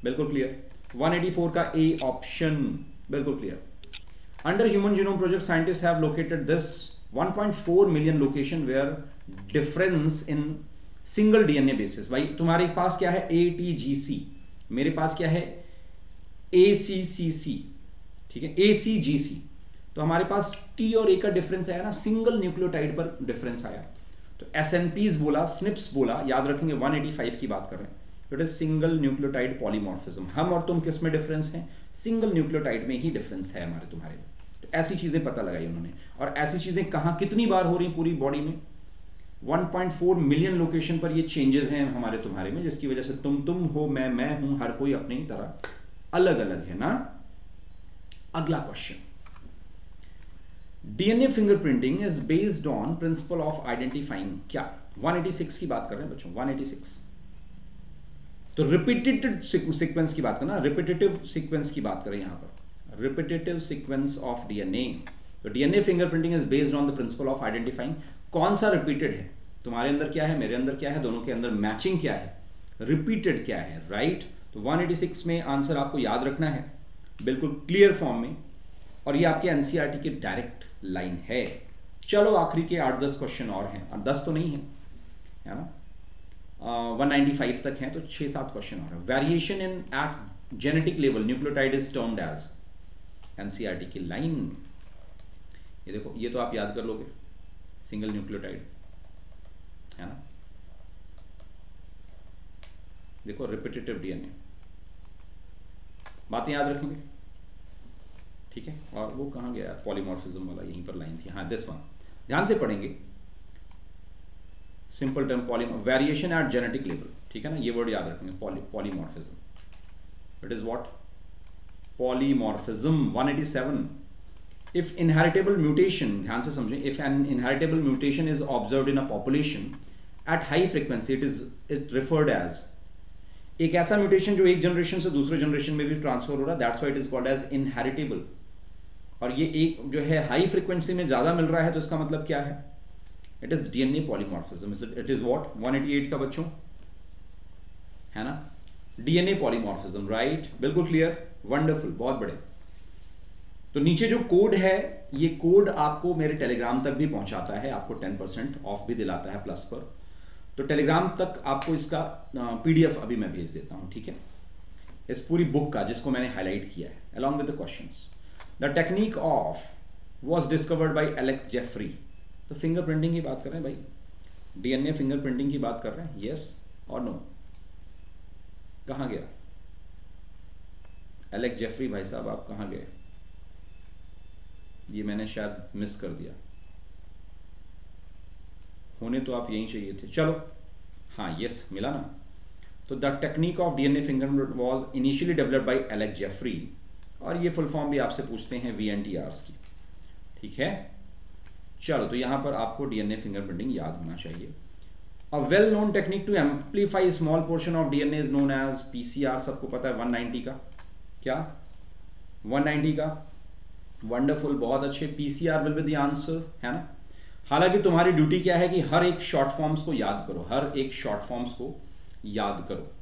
[SPEAKER 1] बिल्कुल क्लियर 184 का ए ऑप्शन बिल्कुल clear under human genome project scientist have located this 1.4 million location where difference in single DNA bases भाई, तुम्हारे पास क्या है? ए टी जी सी मेरे पास क्या है? ए सी सी सी ठीक है? ए सी जी सी तो हमारे पास टी और ए का डिफरेंस आया ना? सिंगल न्यूक्लियोटाइड पर डिफरेंस आया। तो एस बोला स्निप्स बोला, याद रखेंगे 185 की बात कर रहे हैं। It is single nucleotide polymorphism हम और तुम किसमें डिफरेंस है? सिंगल न्यूक्लियोटाइड में ही डिफरेंस है हमारे तुम्हारे में तो ऐसी चीज़ें पता लगाई उन्होंने। और ऐसी चीज़ें कहाँ कितनी बार हो रही पूरी बॉडी में? 1.4 मिलियन लोकेशन पर ये चेंजेस हैं हमारे तुम्हारे में, जिसकी वजह से तुम तुम हो, मैं मैं हूँ, हर कोई अपनी तरह अलग अलग है ना? अगला question DNA fingerprinting is based on principle of identifying क्या? 186 की बात कर रहे हैं बच्चों 186 तो रिपीटेटिव सीक्वेंस की बात करना रिपीटेटिव सीक्वेंस की बात करें यहाँ पर। रिपीटेटिव सीक्वेंस ऑफ़ डीएनए तो DNA fingerprinting is based on the principle of identifying कौन सा रिपीटेड है। तुम्हारे अंदर क्या है, मेरे अंदर क्या है, दोनों के अंदर मैचिंग क्या है। रिपीटेड क्या है राइट right? तो 186 में आंसर आपको याद रखना है, बिल्कुल क्लियर फॉर्म में। और ये आपके एनसीईआरटी के डायरेक्ट लाइन है। चलो आखिरी के आठ दस क्वेश्चन और हैं। दस तो नहीं है ना? वन नाइन्टी फाइव तक हैं तो छः सात क्वेश्चन और variation in at genetic level nucleotide is termed as NCERT की लाइन ये देखो, ये तो आप याद कर लोगे सिंगल न्यूक्लियोटाइड है ना? देखो रिपीटेटिव डीएनए बातें याद रखेंगे, ठीक है? और वो कहाँ गया पॉलीमॉर्फिज्म वाला, यहीं पर लाइन थी। हाँ दिस वन ध्यान से पढ़ेंगे। Simple term poly variation at genetic level ठीक है ना? ये वर्ड याद रखेंगे poly polymorphism it is what polymorphism 187 if inheritable mutation, ध्यान से समझें, if an inheritable mutation is observed in a population, at high frequency, it is, it referred as एक ऐसा म्यूटेशन जो एक जनरेशन से दूसरे जनरेशन में भी ट्रांसफ़र हो रहा है that's why it is called as inheritable और ये एक जो है हाई फ्रीक्वेंसी में ज़्यादा मिल रहा है तो इसका मतलब क्या है? It is DNA polymorphism it is what 188 का बच्चों? है ना? डीएनए पॉलीमॉर्फिज्म राइट बिल्कुल क्लियर वंडरफुल बहुत बड़े तो नीचे जो कोड है, ये कोड आपको मेरे टेलीग्राम तक भी पहुंचाता है, आपको 10 परसेंट ऑफ़ भी दिलाता है प्लस पर। तो टेलीग्राम तक आपको इसका पीडीएफ अभी मैं भेज देता हूँ, ठीक है? इस पूरी बुक का, जिसको मैंने हाईलाइट किया है along with the questions the technique of was discovered by Alex Jeffrey तो फिंगरप्रिंटिंग की बात कर रहे हैं भाई। डीएनए फिंगरप्रिंटिंग की बात कर रहे हैं। यस और नो कहाँ गया? एलेक्स जेफरी भाई साहब, आप कहाँ गए? ये मैंने शायद मिस कर दिया। होने तो आप यहीं चाहिए थे। चलो। हाँ यस मिला ना? तो the technique of DNA fingerprint was initially developed by Alex Jeffrey और ये फुल फॉर्म भी आपसे पूछते हैं वी की। ठीक है? चलो तो यहाँ पर आपको डीएनए फिंगरप्रिंटिंग याद होना चाहिए। A well known technique to amplify small portion of DNA is known as PCR सबको पता है 190 का। क्या? 190 का। वंडरफुल बहुत अच्छे। PCR will be the answer है ना? हालाँकि तुम्हारी ड्यूटी क्या है कि हर एक शॉर्ट फॉर्म्स को याद करो, हर एक शॉर्ट फॉर्म्स को याद करो।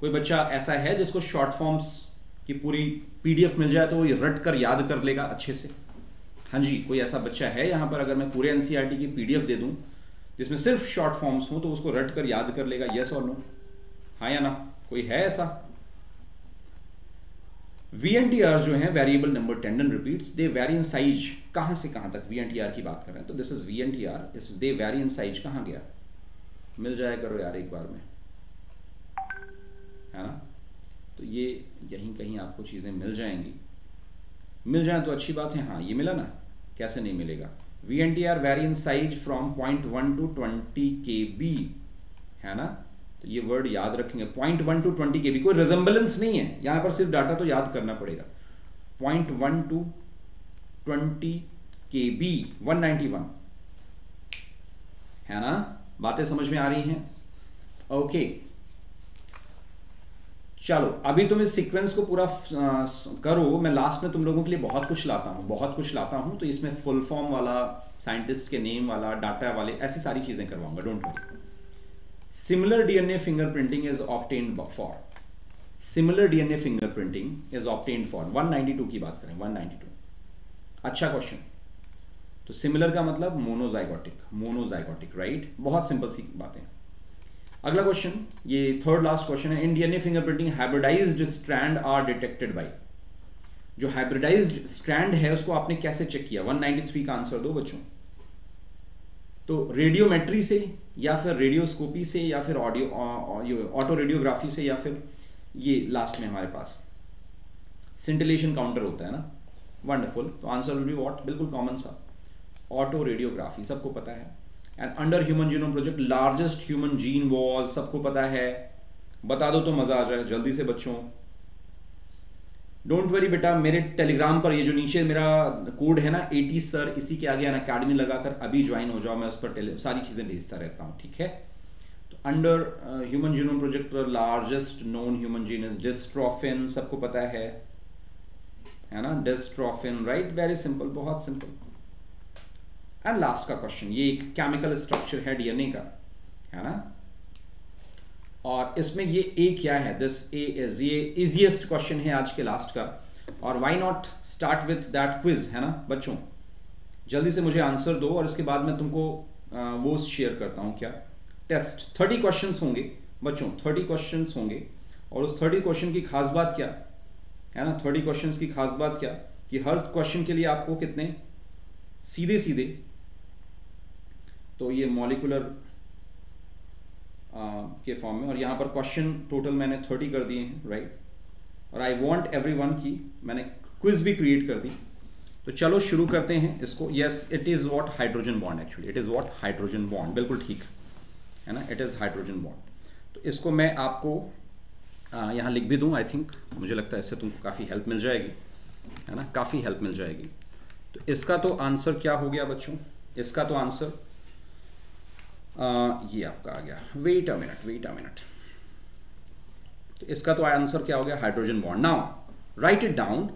[SPEAKER 1] कोई बच्चा ऐसा है जिसको शॉर्ट फॉर्म्स की पूरी पीडीएफ मिल जाए तो वो रट कर याद कर लेगा अच्छे से। हाँ जी, कोई ऐसा बच्चा है यहाँ पर अगर मैं पूरे एनसीईआरटी की पीडीएफ दे दूँ, जिसमें सिर्फ़ शॉर्ट फॉर्म्स हो तो उसको रट कर याद कर लेगा यस और नो हाँ या ना? कोई है ऐसा? VNTRs जो है variable number tandem repeats they vary in size कहाँ से कहाँ तक? VNTR की बात कर रहे हैं तो दिस इज़ VNTR इस दे वेरी इन साइज़ कहाँ गया? मिल जाया करो यार एक बार में। है ना? तो ये यहीं कहीं आपको चीज़ें मिल जाएँगी। मिल जाए तो अच्छी बात है। हाँ ये मिला ना? कैसे नहीं मिलेगा? V N T R vary in size from point one to twenty K B है ना? तो ये वर्ड याद रखेंगे। Point one to twenty K B कोई रिजेंबलेंस नहीं है। यहाँ पर सिर्फ़ डाटा तो याद करना पड़ेगा। Point one to twenty K B one ninety one है ना? बातें समझ में आ रही हैं? ओके चलो, अभी तुम इस सीक्वेंस को पूरा करो। मैं लास्ट में तुम लोगों के लिए बहुत कुछ लाता हूँ, बहुत कुछ लाता हूँ। तो इसमें फुल फॉर्म वाला साइंटिस्ट के नेम वाला डाटा वाले, ऐसी सारी चीज़ें करवाऊँगा don't worry similar DNA fingerprinting is obtained for similar DNA fingerprinting is obtained for 192 की बात करें 192 अच्छा क्वेश्चन तो सिमिलर का मतलब मोनोजाइगोटिक मोनोजाइगोटिक राइट बहुत सिंपल सी बातें अगला क्वेश्चन ये थर्ड लास्ट क्वेश्चन है in DNA fingerprinting hybridized strand are detected by जो हाइब्रिडाइज्ड स्ट्रैंड है, उसको आपने कैसे चेक किया? 193 का आंसर दो बच्चों। तो रेडियोमेट्री से, या फिर रेडियोस्कोपी से, या फिर ऑडियो ऑटो रेडियोग्राफी से, या फिर ये लास्ट में हमारे पास। सिंटिलेशन काउंटर होता है ना? वंडरफुल तो आंसर विल बी व्हाट बिल्कुल कॉमन सा। ऑटो रेडियोग्राफी सबको पता है। And under human genome project largest human gene was सबको पता है। बता दो तो मज़ा आ जाए, जल्दी से बच्चों। डोंट वरी बेटा, मेरे टेलीग्राम पर ये जो नीचे मेरा कोड है ना एटी सर इसी के आगे अकेडमी लगाकर अभी ज्वाइन हो जाओ, मैं उस पर सारी चीज़ें भेजता रहता हूँ, ठीक है? तो अंडर ह्यूमन जीनोम प्रोजेक्ट पर largest non human gene is dystrophin सबको पता है। है ना? डिस्ट्रोफिन राइट वेरी सिंपल बहुत सिंपल एंड लास्ट का क्वेश्चन ये एक केमिकल स्ट्रक्चर है डीएनए का, है ना? और इसमें ये ए क्या है? दिस ए इज़ ये इजिएस्ट क्वेश्चन है आज के लास्ट का। और why not start with that quiz है ना, बच्चों? जल्दी से मुझे आंसर दो और इसके बाद मैं तुमको वो शेयर करता हूँ क्या? टेस्ट थर्टी क्वेश्चन होंगे, बच्चों थर्टी क्वेश्चन होंगे। और उस थर्टी क्वेश्चन की खास बात क्या? है ना? थर्टी क्वेश्चन की खास बात क्या? कि हर क्वेश्चन के लिए आपको कितने? सीधे सीधे तो ये मॉलिकुलर के फॉर्म में, और यहाँ पर क्वेश्चन टोटल मैंने थर्टी कर दिए हैं राइट और आई वॉन्ट एवरी वन की मैंने क्विज भी क्रिएट कर दी। तो चलो शुरू करते हैं इसको। Yes it is what hydrogen bond actually it is what hydrogen bond बिल्कुल ठीक। है ना? इट इज़ हाइड्रोजन बॉन्ड तो इसको मैं आपको यहाँ लिख भी दूँ आई थिंक मुझे लगता है इससे तुमको काफ़ी हेल्प मिल जाएगी। है ना? काफ़ी हेल्प मिल जाएगी। तो इसका तो आंसर क्या हो गया बच्चों? इसका तो आंसर ये आपका आ गया। Wait a minute wait a minute तो इसका तो आंसर क्या हो गया? Hydrogen bond now write it down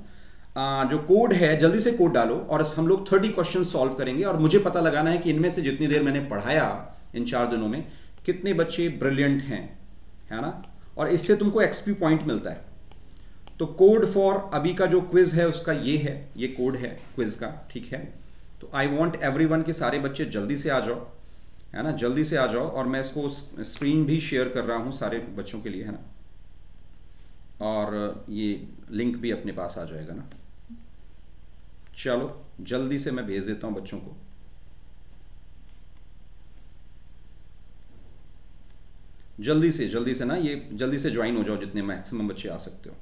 [SPEAKER 1] जो कोड है, जल्दी से कोड डालो और हम लोग थर्टी क्वेश्चन सॉल्व करेंगे और मुझे पता लगाना है कि इनमें से जितनी देर मैंने पढ़ाया इन चार दिनों में, कितने बच्चे ब्रिलियंट हैं, है ना? और इससे तुमको एक्सपी पॉइंट मिलता है। तो कोड फॉर अभी का जो क्विज है, उसका ये है, ये कोड है क्विज का, ठीक है? तो आई वॉन्ट एवरी के सारे बच्चे जल्दी से आ जाओ। है ना? जल्दी से आ जाओ और मैं इसको स्क्रीन भी शेयर कर रहा हूँ सारे बच्चों के लिए, है ना? और ये लिंक भी अपने पास आ जाएगा ना? चलो, जल्दी से मैं भेज देता हूँ बच्चों को। जल्दी से जल्दी से ना, ये जल्दी से ज्वाइन हो जाओ जितने मैक्सिमम बच्चे आ सकते हो।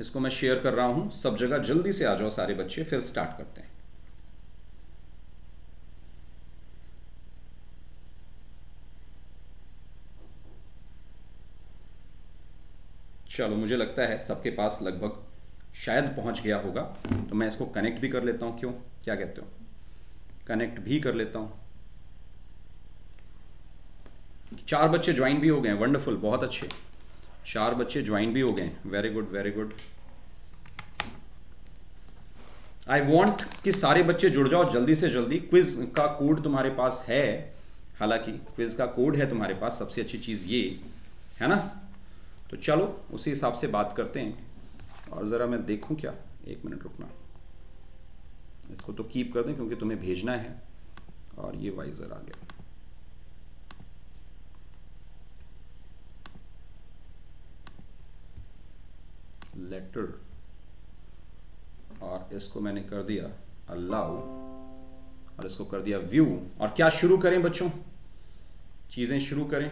[SPEAKER 1] इसको मैं शेयर कर रहा हूँ, सब जगह जल्दी से आ जाओ सारे बच्चे, फिर स्टार्ट करते हैं। चलो, मुझे लगता है सबके पास लगभग शायद पहुँच गया होगा तो मैं इसको कनेक्ट भी कर लेता हूँ। क्यों? क्या कहते हो? कनेक्ट भी कर लेता हूँ। चार बच्चे ज्वाइन भी हो गए वंडरफुल बहुत अच्छे। चार बच्चे ज्वाइन भी हो गए। Very good very good I want कि सारे बच्चे जुड़ जाओ जल्दी से जल्दी। क्विज का कोड तुम्हारे पास है। हालाँकि क्विज का कोड है तुम्हारे पास। सबसे अच्छी चीज़ ये, है ना? तो चलो, उसी हिसाब से बात करते हैं। और ज़रा मैं देखूँ क्या? एक मिनट रुकना। इसको तो कीप कर दें क्योंकि तुम्हें भेजना है। और ये वाइजर आ गया। लेटर और इसको मैंने कर दिया अलाउ और इसको कर दिया व्यू और क्या शुरू करें बच्चों? चीज़ें शुरू करें।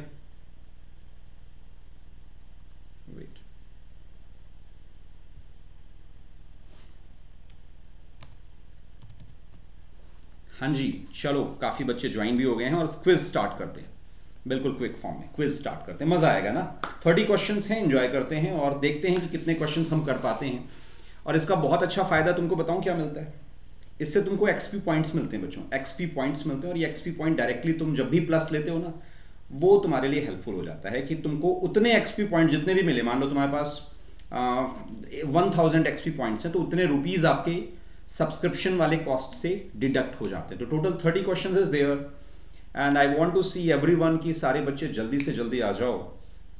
[SPEAKER 1] वेट हाँ जी, चलो, काफ़ी बच्चे ज्वाइन भी हो गए हैं और क्विज स्टार्ट करते हैं। बिल्कुल क्विक फॉर्म में क्विज स्टार्ट करते हैं। मज़ा आएगा ना? थर्टी क्वेश्चन हैं एंजॉय करते हैं और देखते हैं कि कितने क्वेश्चन हम कर पाते हैं। और इसका बहुत अच्छा फ़ायदा तुमको बताऊँ क्या मिलता है? इससे तुमको एक्सपी पॉइंट्स मिलते हैं बच्चों। एक्सपी पॉइंट्स मिलते हैं और ये एक्सपी पॉइंट डायरेक्टली तुम जब भी प्लस लेते हो ना, वो तुम्हारे लिए हेल्पफुल हो जाता है कि तुमको उतने एक्सपी पॉइंट जितने भी मिले, मान लो तुम्हारे पास वन थाउज़ेंड एक्सपी पॉइंट्स हैं तो उतने रुपीज़ आपके सब्सक्रिप्शन वाले कॉस्ट से डिडक्ट हो जाते हैं। तो total thirty question is there and I want to see everyone की सारे बच्चे जल्दी से जल्दी आ जाओ।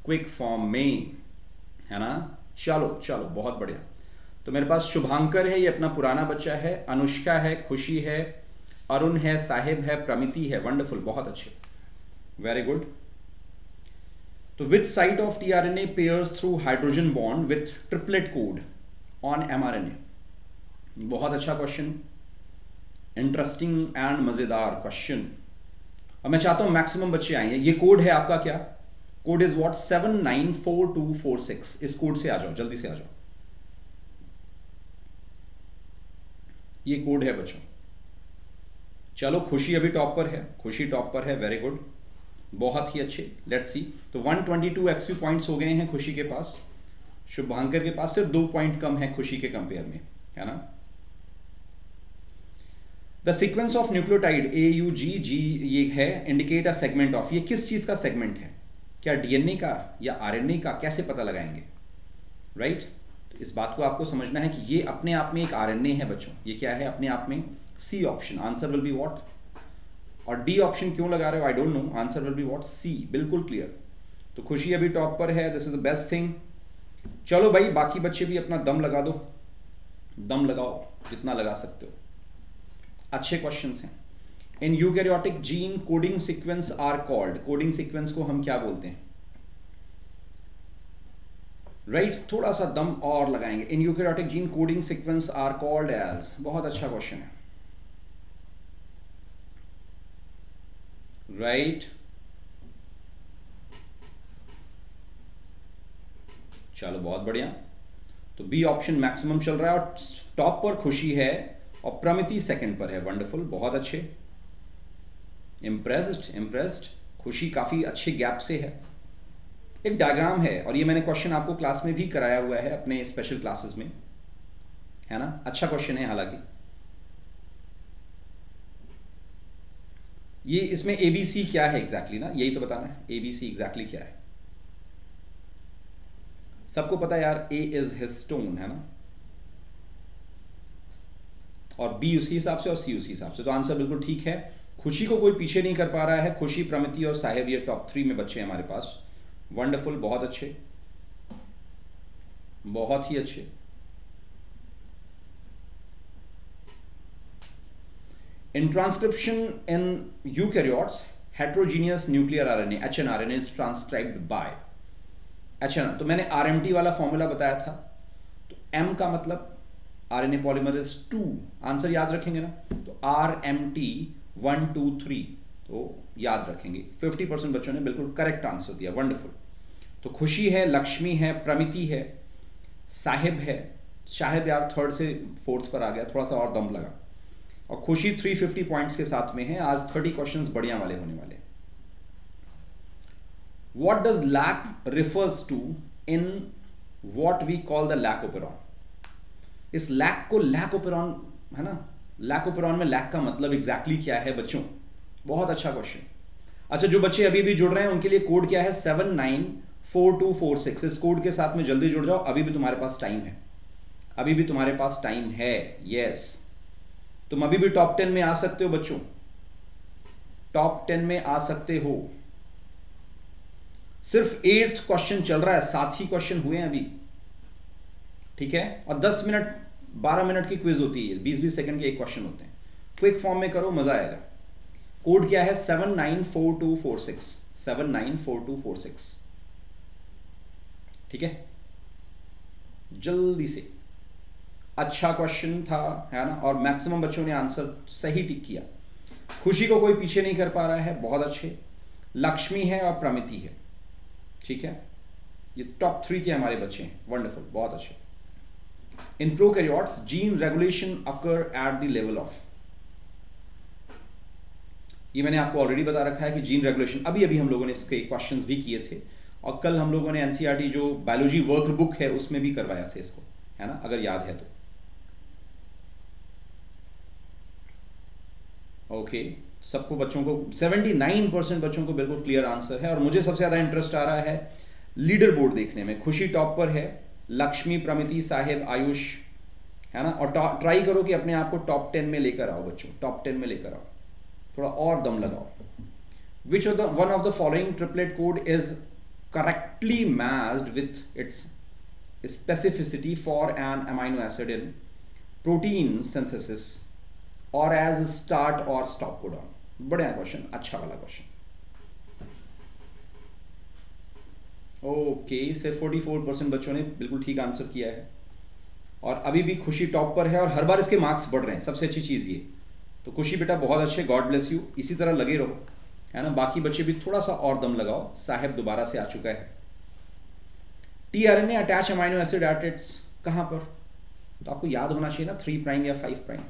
[SPEAKER 1] क्विक फॉर्म में है ना? चलो चलो, बहुत बढ़िया। तो मेरे पास शुभांकर है, ये अपना पुराना बच्चा है, अनुष्का है, खुशी है, अरुण है, साहिब है, प्रमिति है वंडरफुल बहुत अच्छे। वेरी गुड तो with site of T R N A pairs through hydrogen bond with triplet code on M R N A बहुत अच्छा क्वेश्चन इंटरेस्टिंग एंड मज़ेदार क्वेश्चन और मैं चाहता हूँ मैक्सिमम बच्चे आए। हैं ये कोड है आपका क्या? Code is what seven nine four two four six इस कोड से आ जाओ, जल्दी से आ जाओ। ये कोड है बच्चों। चलो, खुशी अभी टॉप पर है। खुशी टॉप पर है वेरी गुड बहुत ही अच्छे। लेट्स सी तो 122 एक्सपी पॉइंट्स हो गए हैं खुशी के पास। शुभांकर के पास सिर्फ़ दो पॉइंट कम है खुशी के कंपेयर में, है ना? The sequence of nucleotide A U G G ये है इंडिकेट अ सेगमेंट ऑफ़ ये किस चीज़ का सेगमेंट है? क्या डीएनए का या आरएनए का, कैसे पता लगाएँगे? Right right? तो इस बात को आपको समझना है कि ये अपने आप में एक आरएनए है बच्चों। ये क्या है अपने आप में? C option answer will be what और डी ऑप्शन क्यों लगा रहे हो? I don't know answer will be what C बिल्कुल क्लियर तो खुशी अभी टॉप पर है. This is the best thing चलो भाई, बाकी बच्चे भी अपना दम लगा दो। दम लगाओ, जितना लगा सकते हो। अच्छे क्वेश्चन हैं। In eukaryotic gene coding sequence are called coding sequence को हम क्या बोलते हैं? Right right? थोड़ा सा दम और लगाएँगे। In eukaryotic gene coding sequence are called as बहुत अच्छा क्वेश्चन है। Right right? चलो, बहुत बढ़िया। तो बी ऑप्शन मैक्सिमम चल रहा है और टॉप पर खुशी है। और प्रमिति सेकंड पर है वंडरफुल बहुत अच्छे। इम्प्रेस्ड इम्प्रेस्ड खुशी काफ़ी अच्छे गैप से है। एक डायग्राम है, और ये मैंने क्वेश्चन आपको क्लास में भी कराया हुआ है, अपने स्पेशल क्लासेस में। है ना? अच्छा क्वेश्चन है हालाँकि। ये इसमें एबीसी क्या है एग्जैक्टली exactly ना? यही तो बताना है। एबीसी एग्जैक्टली क्या है? सबको पता यार ए इज़ हिस्टोन है ना? और बी उसी हिसाब से और सी उसी हिसाब से। तो आंसर बिल्कुल ठीक है। खुशी को कोई पीछे नहीं कर पा रहा है। खुशी, प्रमिति और साहेब, ये टॉप थ्री में बच्चे हमारे पास। वंडरफुल बहुत अच्छे। बहुत ही अच्छे। In transcription in eukaryotes heterogeneous nuclear RNA hnRNA is transcribed by अच्छा तो मैंने आरएमटी वाला फॉर्मूला बताया था। तो एम का मतलब R N A polymer is two, answer याद रखेंगे ना? तो R M T one, two, three तो याद रखेंगे। फिफ्टी परसेंट बच्चों ने बिल्कुल करेक्ट आंसर दिया, वंडरफुल। तो खुशी है, लक्ष्मी है, प्रमिति है, साहिब है, साहिब यार थर्ड से फोर्थ पर आ गया, थोड़ा सा और दम लगा। और खुशी 350 पॉइंट्स के साथ में है, आज 30 क्वेश्चंस बढ़िया वाले होने वाले what does lac refers to in what we call the lac operon इस लैक को लैक ओपेरॉन है ना? लैक ओपेरॉन में लैक का मतलब एग्जैक्टली exactly क्या है बच्चों? बहुत अच्छा क्वेश्चन अच्छा जो बच्चे अभी भी जुड़ रहे हैं, उनके लिए कोड क्या है? Seven nine four two four six इस कोड के साथ में जल्दी जुड़ जाओ, अभी भी तुम्हारे पास टाइम है. अभी भी तुम्हारे पास टाइम है यस तुम अभी भी टॉप टेन में आ सकते हो बच्चों. टॉप टेन में आ सकते हो. सिर्फ़ एट्थ क्वेश्चन चल रहा है, सात ही क्वेश्चन हुए हैं अभी. ठीक है? और 10 मिनट 12 मिनट की क्विज होती है 20-20 सेकंड के एक क्वेश्चन होते हैं। क्विक फॉर्म में करो, मज़ा आएगा। कोड क्या है? Seven nine four two four six seven nine four two four six ठीक है? जल्दी से। अच्छा क्वेश्चन था, है ना? और मैक्सिमम बच्चों ने आंसर सही टिक किया। खुशी को कोई पीछे नहीं कर पा रहा है, बहुत अच्छे। लक्ष्मी है और प्रमिति है। ठीक है? ये टॉप थ्री के हमारे बच्चे हैं। वंडरफुल बहुत अच्छे। In prokaryotes, gene regulation occur at the level of. ये मैंने आपको ऑलरेडी बता रखा है कि जीन रेगुलेशन अभी अभी हम लोगों ने इसके क्वेश्चंस भी किए थे और कल हम लोगों ने एनसीईआरटी जो बायोलॉजी वर्क बुक है उसमें भी करवाया था इसको है ना? अगर याद है तो। ओके सबको बच्चों को 79 परसेंट बच्चों को बिल्कुल क्लियर आंसर है और मुझे सबसे ज़्यादा इंटरेस्ट आ रहा है लीडर बोर्ड देखने में। खुशी टॉप पर है। लक्ष्मी प्रमिति साहेब आयुष, है ना? और ट्राई करो कि अपने आप को टॉप टेन में लेकर आओ बच्चों टॉप टेन में लेकर आओ। थोड़ा और दम लगाओ। Which of the one of the following triplet code is correctly matched with its specificity for an amino acid in protein synthesis or as start or stop codon? बढ़िया क्वेश्चन अच्छा वाला क्वेश्चन ओके से 44 percent बच्चों ने बिल्कुल ठीक answer किया है। और अभी भी खुशी टॉप पर है और हर बार इसके मार्क्स बढ़ रहे हैं, सबसे अच्छी चीज़ ये। तो खुशी बेटा, बहुत अच्छे गॉड ब्लेस यू इसी तरह लगे रहो, है ना? बाकी बच्चे भी थोड़ा सा और दम लगाओ। साहेब दोबारा से आ चुका है। T R N A attach amino acid at कहाँ पर? तो आपको याद होना चाहिए ना थ्री प्राइम या फाइव प्राइम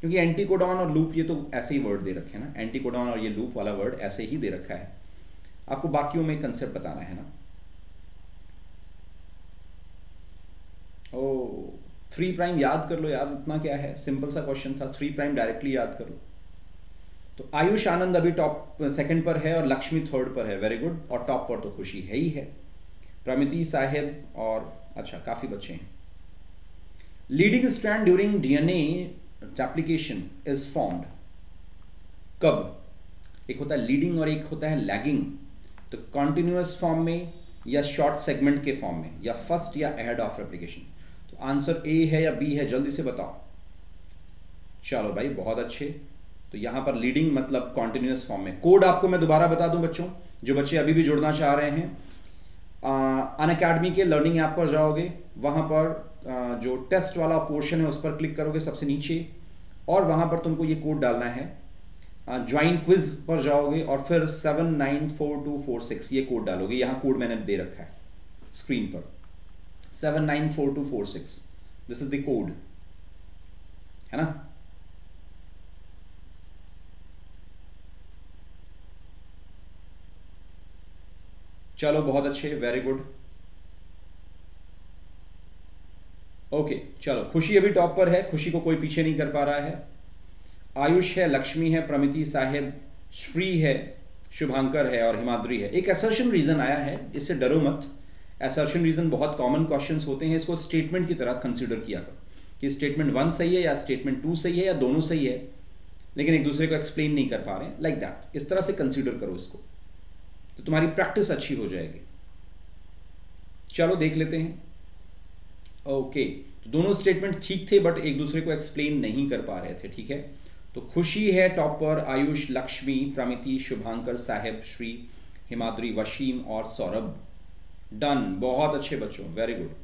[SPEAKER 1] क्योंकि एंटीकोडॉन और लूप ये तो ऐसे ही वर्ड दे रखे हैं ना। एंटीकोडॉन और ये लूप वाला वर्ड ऐसे ही दे रखा है। आपको बाकियों में कंसेप्ट बताना है ना? ओ थ्री प्राइम याद कर लो यार, इतना क्या है? सिंपल सा क्वेश्चन था थ्री प्राइम डायरेक्टली याद कर लो। तो आयुष आनंद अभी टॉप सेकंड पर है और लक्ष्मी थर्ड पर है। वेरी गुड और टॉप पर तो खुशी है ही है। प्रमिति साहेब और अच्छा काफ़ी बच्चे हैं। Leading strand during DNA application is formed कब? एक होता है लीडिंग और एक होता है लैगिंग तो कॉन्टिन्यूस फॉर्म में या शॉर्ट सेगमेंट के फॉर्म में या फ़र्स्ट या एहेड ऑफ़ रेप्लीकेशन तो आंसर ए है या बी है जल्दी से बताओ। चलो भाई बहुत अच्छे। तो यहाँ पर लीडिंग मतलब कॉन्टिन्यूस फॉर्म में। कोड आपको मैं दोबारा बता दूँ बच्चों जो बच्चे अभी भी जुड़ना चाह रहे हैं। अन अकेडमी के लर्निंग ऐप पर जाओगे वहाँ पर आ, जो टेस्ट वाला पोर्शन है उस पर क्लिक करोगे सबसे नीचे। और वहाँ पर तुमको ये कोड डालना है। ज्वाइन क्विज पर जाओगे और फिर seven nine four two four six ये कोड डालोगे। यहाँ कोड मैंने दे रखा है स्क्रीन पर। Seven nine four two four six this is the code है ना? चलो, बहुत अच्छे वेरी गुड ओके चलो, खुशी अभी टॉप पर है, खुशी को कोई पीछे नहीं कर पा रहा है। आयुष है, लक्ष्मी है, प्रमिति साहेब, श्री है, शुभांकर है और हिमाद्री है। एक असर्शन रीजन आया है, इससे डरो मत। असर्शन रीजन बहुत कॉमन क्वेश्चन होते हैं, इसको स्टेटमेंट की तरह कंसिडर किया कर। कि स्टेटमेंट वन सही है या स्टेटमेंट टू सही है या दोनों सही है, लेकिन एक दूसरे को एक्सप्लेन नहीं कर पा रहे हैं। लाइक दैट इस तरह से कंसिडर करो इसको। तो तुम्हारी प्रैक्टिस अच्छी हो जाएगी। चलो देख लेते हैं। ओके तो दोनों स्टेटमेंट ठीक थे बट एक दूसरे को एक्सप्लेन नहीं कर पा रहे थे, ठीक है? तो खुशी है टॉपर आयुष लक्ष्मी, प्रमिति शुभांकर साहेब, श्री हिमाद्री वशीम और सौरभ। डन बहुत अच्छे बच्चों वेरी गुड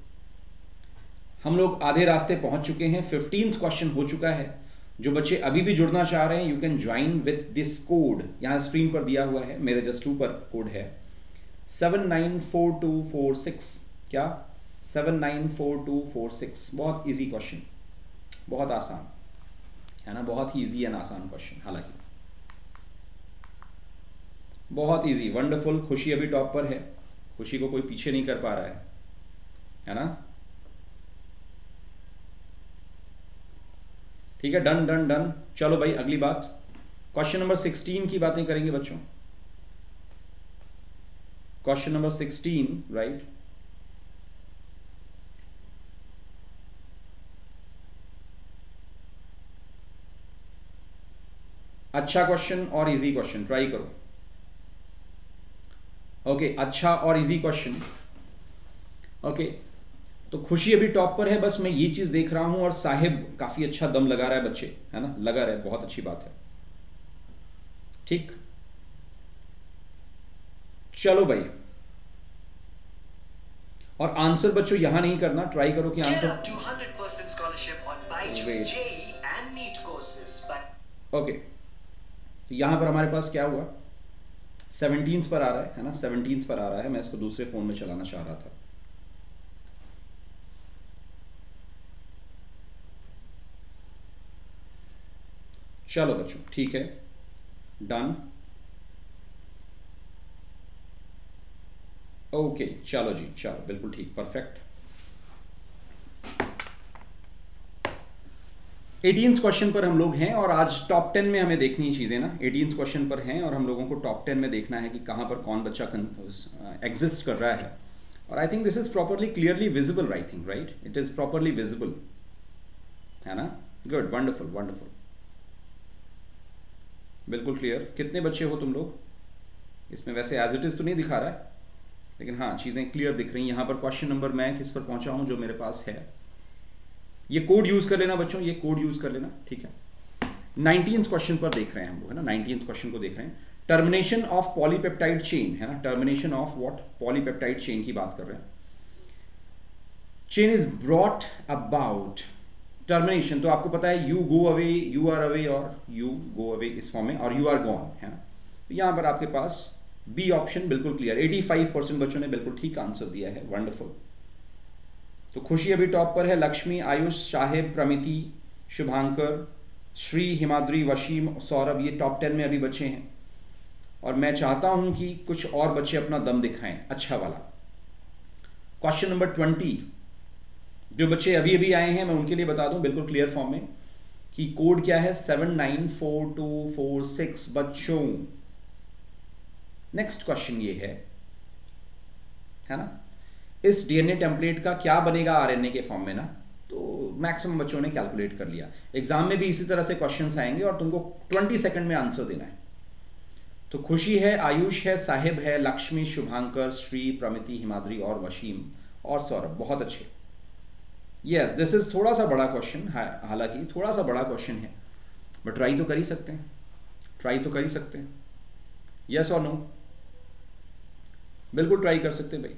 [SPEAKER 1] हम लोग आधे रास्ते पहुँच चुके हैं फिफ्टींथ क्वेश्चन हो चुका है। जो बच्चे अभी भी जुड़ना चाह रहे हैं you can join with this code यहाँ स्क्रीन पर दिया हुआ है, मेरे जस्ट टू पर कोड है। Seven nine four two four six क्या? Seven nine four two four six बहुत इजी क्वेश्चन बहुत आसान। है ना? बहुत ही ईजी एंड आसान क्वेश्चन हालाँकि। बहुत ईजी वंडरफुल खुशी अभी टॉप पर है। खुशी को कोई पीछे नहीं कर पा रहा है है ना? ठीक है डन डन डन चलो भाई, अगली बात। क्वेश्चन नंबर सिक्सटीन की बातें करेंगे बच्चों। क्वेश्चन नंबर सिक्सटीन राइट अच्छा क्वेश्चन और इजी क्वेश्चन ट्राई करो। ओके okay, अच्छा और इजी क्वेश्चन ओके तो खुशी अभी टॉप पर है बस मैं ये चीज़ देख रहा हूँ और साहिब काफ़ी अच्छा दम लगा रहा है बच्चे है ना? लगा रहा है बहुत अच्छी बात है। ठीक? चलो भाई। और आंसर बच्चों यहाँ नहीं करना ट्राई करो कि आंसर ओके तो यहाँ पर हमारे पास क्या हुआ? सेवनटीन पर आ रहा है है ना? सेवनटीन पर आ रहा है। मैं इसको दूसरे फ़ोन में चलाना चाह रहा था। चलो बच्चों, ठीक है? डन ओके चलो जी, चलो, बिल्कुल ठीक परफेक्ट एटीन क्वेश्चन पर हम लोग हैं और आज टॉप टेन में हमें देखनी चीज़ें ना। एटीन क्वेश्चन पर हैं और हम लोगों को टॉप टेन में देखना है कि कहाँ पर कौन बच्चा एग्जिस्ट कर रहा है। और I think this is properly clearly visible I think right it is properly visible है ना? गुड वंडरफुल वंडरफुल बिल्कुल क्लियर कितने बच्चे हो तुम लोग? इसमें वैसे एज इट इज़ तो नहीं दिखा रहा है, लेकिन हाँ चीज़ें क्लियर दिख रही हैं। यहाँ पर क्वेश्चन नंबर मैं किस पर पहुँचा हूँ जो मेरे पास है? ये कोड यूज़ कर लेना बच्चों, ये कोड यूज़ कर लेना, ठीक है? नाइनटीन क्वेश्चन पर देख रहे हैं हम लोग, है ना? नाइनटीन क्वेश्चन को देख रहे हैं। टर्मिनेशन ऑफ़ पॉलीपेप्टाइड चेन है ना? Termination of what polypeptide chain की बात कर रहे हैं। Chain is brought about termination तो आपको पता है you go away you are away और यू गो अवे इस फॉर्म में और यू आर गॉन है ना? तो यहाँ पर आपके पास बी ऑप्शन बिल्कुल क्लियर 85 परसेंट बच्चों ने बिल्कुल ठीक आंसर दिया है वंडरफुल तो खुशी अभी टॉप पर है। लक्ष्मी, आयुष, साहेब, प्रमिति, शुभांकर, श्री हिमाद्री, वशीम, सौरभ, ये टॉप टेन में अभी बचे हैं। और मैं चाहता हूँ कि कुछ और बच्चे अपना दम दिखाएँ। अच्छा वाला। Question number twenty. जो बच्चे अभी अभी आए हैं, मैं उनके लिए बता दूँ बिल्कुल क्लियर फॉर्म में कि कोड क्या है? Seven nine four two four six बच्चों। नेक्स्ट क्वेश्चन ये है। है ना? इस डीएनए टेम्पलेट का क्या बनेगा आरएनए के फॉर्म में ना तो मैक्सिमम बच्चों ने कैलकुलेट कर लिया। एग्ज़ाम में भी इसी तरह से क्वेश्चंस आएँगे और तुमको 20 सेकंड में आंसर देना है। तो खुशी है, आयुष है, साहिब है, लक्ष्मी, शुभांकर, श्री, प्रमिति, हिमाद्री और वशीम और सौरभ। बहुत अच्छे। यस दिस इज़ थोड़ा सा बड़ा क्वेश्चन हालाँकि थोड़ा सा बड़ा क्वेश्चन है। बट ट्राई तो कर ही सकते हैं। ट्राई तो कर ही सकते हैं। यस और नो बिल्कुल ट्राई कर सकते हैं भाई।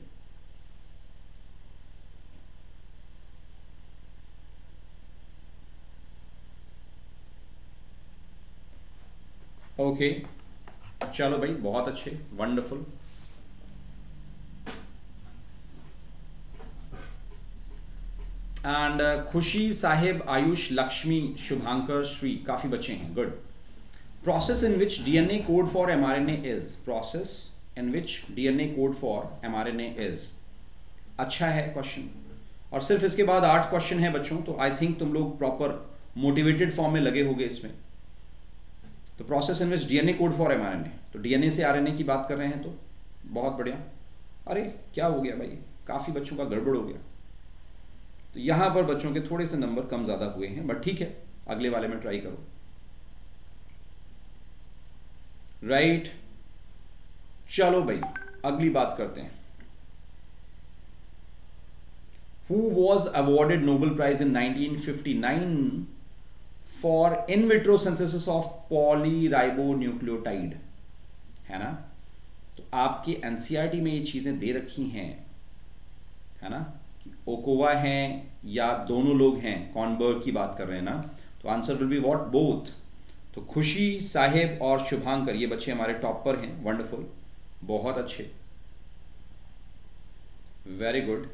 [SPEAKER 1] ओके चलो भाई, बहुत अच्छे वंडरफुल एंड खुशी साहिब, आयुष, लक्ष्मी, शुभांकर, श्री, काफ़ी बच्चे हैं good process in which DNA code for mRNA is process in which DNA code for mRNA is अच्छा है क्वेश्चन और सिर्फ़ इसके बाद आठ क्वेश्चन है बच्चों तो आई थिंक तुम लोग प्रॉपर मोटिवेटेड फॉर्म में लगे होगे इसमें. तो process in which DNA code for mRNA तो डीएनए से आरएनए की बात कर रहे हैं तो बहुत बढ़िया। अरे, क्या हो गया भाई? काफ़ी बच्चों का गड़बड़ हो गया। तो यहाँ पर बच्चों के थोड़े से नंबर कम ज़्यादा हुए हैं बट ठीक है, अगले वाले में ट्राई करो। राइट. चलो भाई, अगली बात करते हैं। Who was awarded Nobel prize in 1959 for in vitro synthesis of polyribonucleotide है ना? तो आपके एनसीईआरटी में ये चीज़ें दे रखी हैं, है ना? ओकोवा हैं या दोनों लोग हैं कॉनबर्ग की बात कर रहे हैं ना? तो answer will be what both तो खुशी साहेब और शुभांकर, ये बच्चे हमारे टॉप पर हैं वंडरफुल बहुत अच्छे। Very good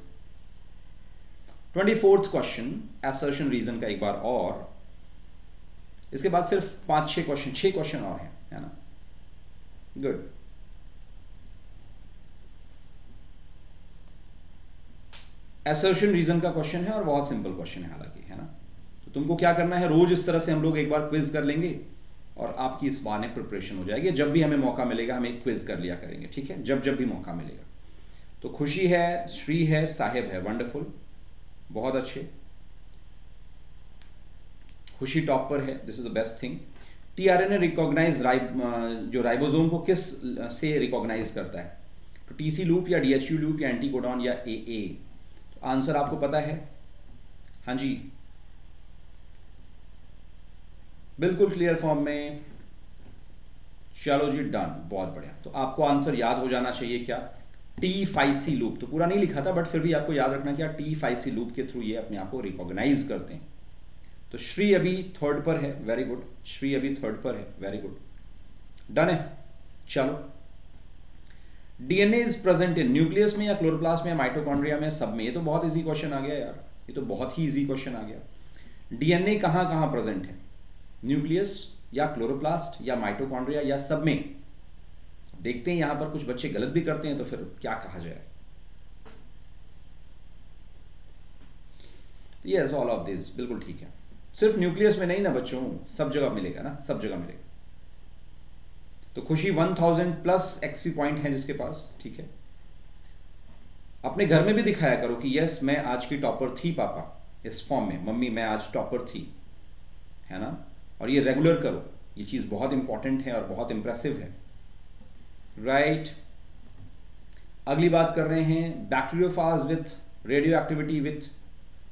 [SPEAKER 1] twenty fourth question assertion reason का एक बार और। इसके बाद सिर्फ़ पाँच, छह क्वेश्चन छह क्वेश्चन और हैं, है ना? गुड एसर्शन रीजन का क्वेश्चन है और बहुत सिंपल क्वेश्चन है हालाँकि, है ना? तो तुमको क्या करना है? रोज इस तरह से हम लोग एक बार क्विज कर लेंगे और आपकी इस बार में प्रिपरेशन हो जाएगी। जब भी हमें मौका मिलेगा, हम एक क्विज कर लिया करेंगे, ठीक है? जब जब भी मौका मिलेगा। तो खुशी है, श्री है, साहेब है वंडरफुल बहुत अच्छे। खुशी टॉप पर है this is the best thing T R N A recognise जो राइबोसोम को किस से रिकॉग्नाइज करता है? तो टीसी लूप या डी एच यू लूप या एंटीकोडॉन या ए ए तो आंसर आपको पता है? हाँ जी. बिल्कुल क्लियर फॉर्म में. चलो जी डन बहुत बढ़िया. तो आपको आंसर याद हो जाना चाहिए क्या? टी फाइसी लूप तो पूरा नहीं लिखा था बट फिर भी आपको याद रखना क्या? टी फाइसी लूप के थ्रू ये अपने आप को रिकॉग्नाइज करते हैं. तो श्री अभी थर्ड पर है वेरी गुड श्री अभी थर्ड पर है वेरी गुड डन है. चलो. DNA is present in nucleus में या क्लोरोप्लास्ट में माइटोकॉन्ड्रिया में? सब में. ये तो बहुत इजी क्वेश्चन आ गया यार. ये तो बहुत ही इजी क्वेश्चन आ गया. डीएनए कहाँ कहाँ प्रेजेंट है? न्यूक्लियस या क्लोरोप्लास्ट या माइटोकॉन्ड्रिया या सब में? देखते हैं, यहाँ पर कुछ बच्चे गलत भी करते हैं तो फिर क्या कहा जाए? यस ऑल ऑफ़ दिस बिल्कुल ठीक है. सिर्फ़ न्यूक्लियस में नहीं ना बच्चों, सब जगह मिलेगा ना, सब जगह मिलेगा। तो खुशी 1000 प्लस एक्सपी पॉइंट है जिसके पास, ठीक है? अपने घर में भी दिखाया करो कि यस मैं आज की टॉपर थी पापा, इस फॉर्म में, मम्मी, मैं आज टॉपर थी, है ना? और ये रेगुलर करो, ये चीज़ बहुत इंपॉर्टेंट है और बहुत इंप्रेसिव है। Right right. अगली बात कर रहे हैं bacteriophage with radio activity with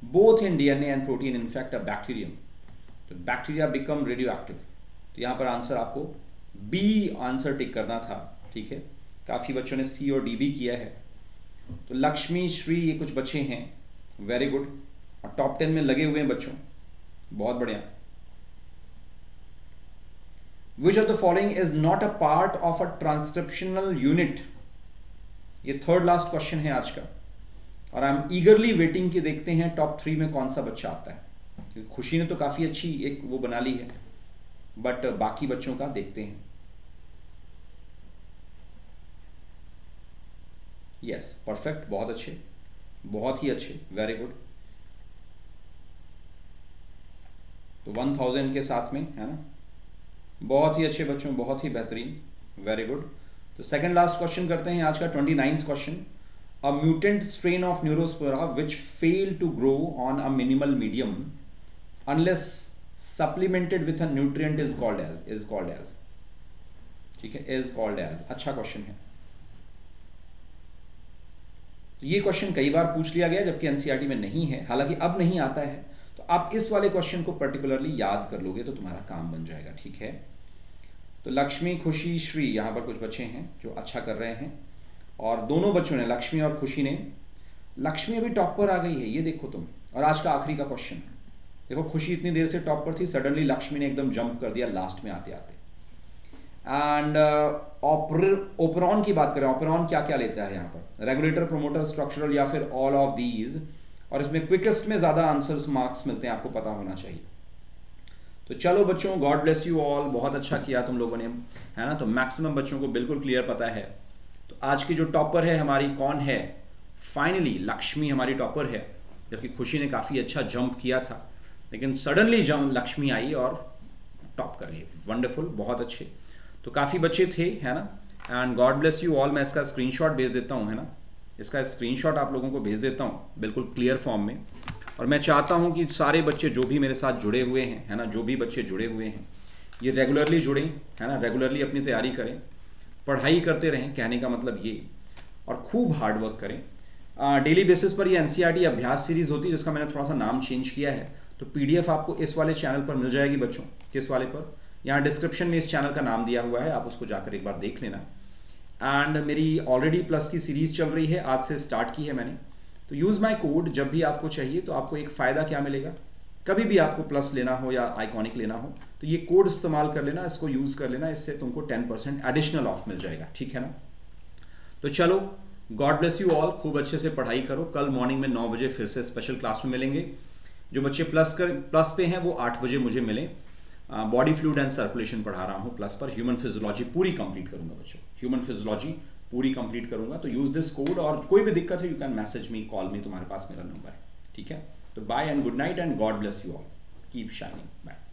[SPEAKER 1] both in DNA and protein in fact a bacterium तो बैक्टीरिया बिकम रेडियो एक्टिव तो यहाँ पर आंसर आपको बी आंसर टिक करना था, ठीक है? काफ़ी बच्चों ने सी और डी भी किया है। तो लक्ष्मी, श्री, ये कुछ बच्चे हैं। वेरी गुड और टॉप टेन में लगे हुए हैं बच्चों। बहुत बढ़िया। Which of the following is not a part of a transcriptional unit ये थर्ड लास्ट क्वेश्चन है आज का। और आई एम ईगरली वेटिंग के देखते हैं टॉप थ्री में कौन सा बच्चा आता है। खुशी ने तो काफ़ी अच्छी एक वो बना ली है। बट बाकी बच्चों का देखते हैं। यस परफेक्ट बहुत अच्छे। बहुत ही अच्छे वेरी गुड तो वन थाउज़ेंड के साथ में, है ना? बहुत ही अच्छे बच्चों, बहुत ही बेहतरीन वेरी गुड तो सेकंड लास्ट क्वेश्चन करते हैं, आज का twenty ninth question a mutant strain of neurospora which fail to grow on a minimal medium unless supplemented with a nutrient is called as, is called as. ठीक है? Is called as. अच्छा question है। तो ये question कई बार पूछ लिया गया जबकि एनसीईआरटी में नहीं है। हालाँकि अब नहीं आता है। तो आप इस वाले क्वेश्चन को पर्टिकुलरली याद कर लोगे तो तुम्हारा काम बन जाएगा। ठीक है? तो लक्ष्मी, खुशी, श्री यहाँ पर कुछ बच्चे हैं जो अच्छा कर रहे हैं। और दोनों बच्चों ने लक्ष्मी और खुशी ने लक्ष्मी अभी टॉप पर आ गई है ये देखो तुम और आज का आखिरी का क्वेश्चन देखो खुशी इतनी देर से टॉप पर थी सडनली लक्ष्मी ने एकदम जंप कर दिया लास्ट में आते आते। एंड ओपरॉन uh, की बात करें ओपरॉन क्या क्या लेता है यहाँ पर? रेगुलेटर प्रोमोटर स्ट्रक्चरल या फिर ऑल ऑफ़ दीज और इसमें क्विकेस्ट में ज़्यादा आंसर्स मार्क्स मिलते हैं आपको पता होना चाहिए। तो चलो बच्चों गॉड ब्लेस यू ऑल बहुत अच्छा किया तुम लोगों ने है ना? तो मैक्सिमम बच्चों को बिल्कुल क्लियर पता है। तो आज की जो टॉपर है, हमारी कौन है? फाइनली लक्ष्मी हमारी टॉपर है, जबकि खुशी ने काफ़ी अच्छा जंप किया था। लेकिन सडनली जंप लक्ष्मी आई और टॉप कर है वंडरफुल बहुत अच्छे। तो काफ़ी बच्चे थे, है ना? And God bless you all मैं इसका स्क्रीनशॉट भेज देता हूँ, है ना? इसका स्क्रीनशॉट आप लोगों को भेज देता हूँ, बिल्कुल क्लियर फॉर्म में। और मैं चाहता हूँ कि सारे बच्चे जो भी मेरे साथ जुड़े हुए हैं, है ना? जो भी बच्चे जुड़े हुए हैं, ये रेगुलरली जुड़ें, है ना? रेगुलरली अपनी तैयारी करें। पढ़ाई करते रहें, कहने का मतलब ये। और खूब हार्डवर्क करें। डेली बेसिस पर ये एन e अभ्यास सीरीज़ होती है, जिसका मैंने थोड़ा सा नाम चेंज किया है। तो पीडीएफ आपको इस वाले चैनल पर मिल जाएगी बच्चों। किस वाले पर? यहाँ डिस्क्रिप्शन में इस चैनल का नाम दिया हुआ है, आप उसको जाकर एक बार देख लेना। एंड मेरी ऑलरेडी प्लस की सीरीज़ चल रही है, आज से स्टार्ट की है मैंने। तो यूज़ माई कोड जब भी आपको चाहिए तो आपको एक फ़ायदा क्या मिलेगा? कभी भी आपको प्लस लेना हो या आइकॉनिक लेना हो तो ये कोड इस्तेमाल कर लेना, इसको यूज़ कर लेना, इससे तुमको टेन परसेंट एडिशनल ऑफ़ मिल जाएगा, ठीक है ना? तो चलो गॉड ब्लेस यू ऑल खूब अच्छे से पढ़ाई करो। कल मॉर्निंग में नौ बजे फिर से स्पेशल क्लास में मिलेंगे। जो बच्चे प्लस कर प्लस पे हैं, वो आठ बजे मुझे मिले। बॉडी फ्लूड एंड सर्कुलेशन पढ़ा रहा हूँ प्लस पर। ह्यूमन फिजोलॉजी पूरी कंप्लीट करूँगा बच्चों। ह्यूमन फिजोलॉजी पूरी कंप्लीट करूँगा। तो यूज़ दिस कोड और कोई भी दिक्कत है you can message me call me तुम्हारे पास मेरा नंबर है, ठीक है? तो bye and good night and God bless you all. Keep shining. Bye.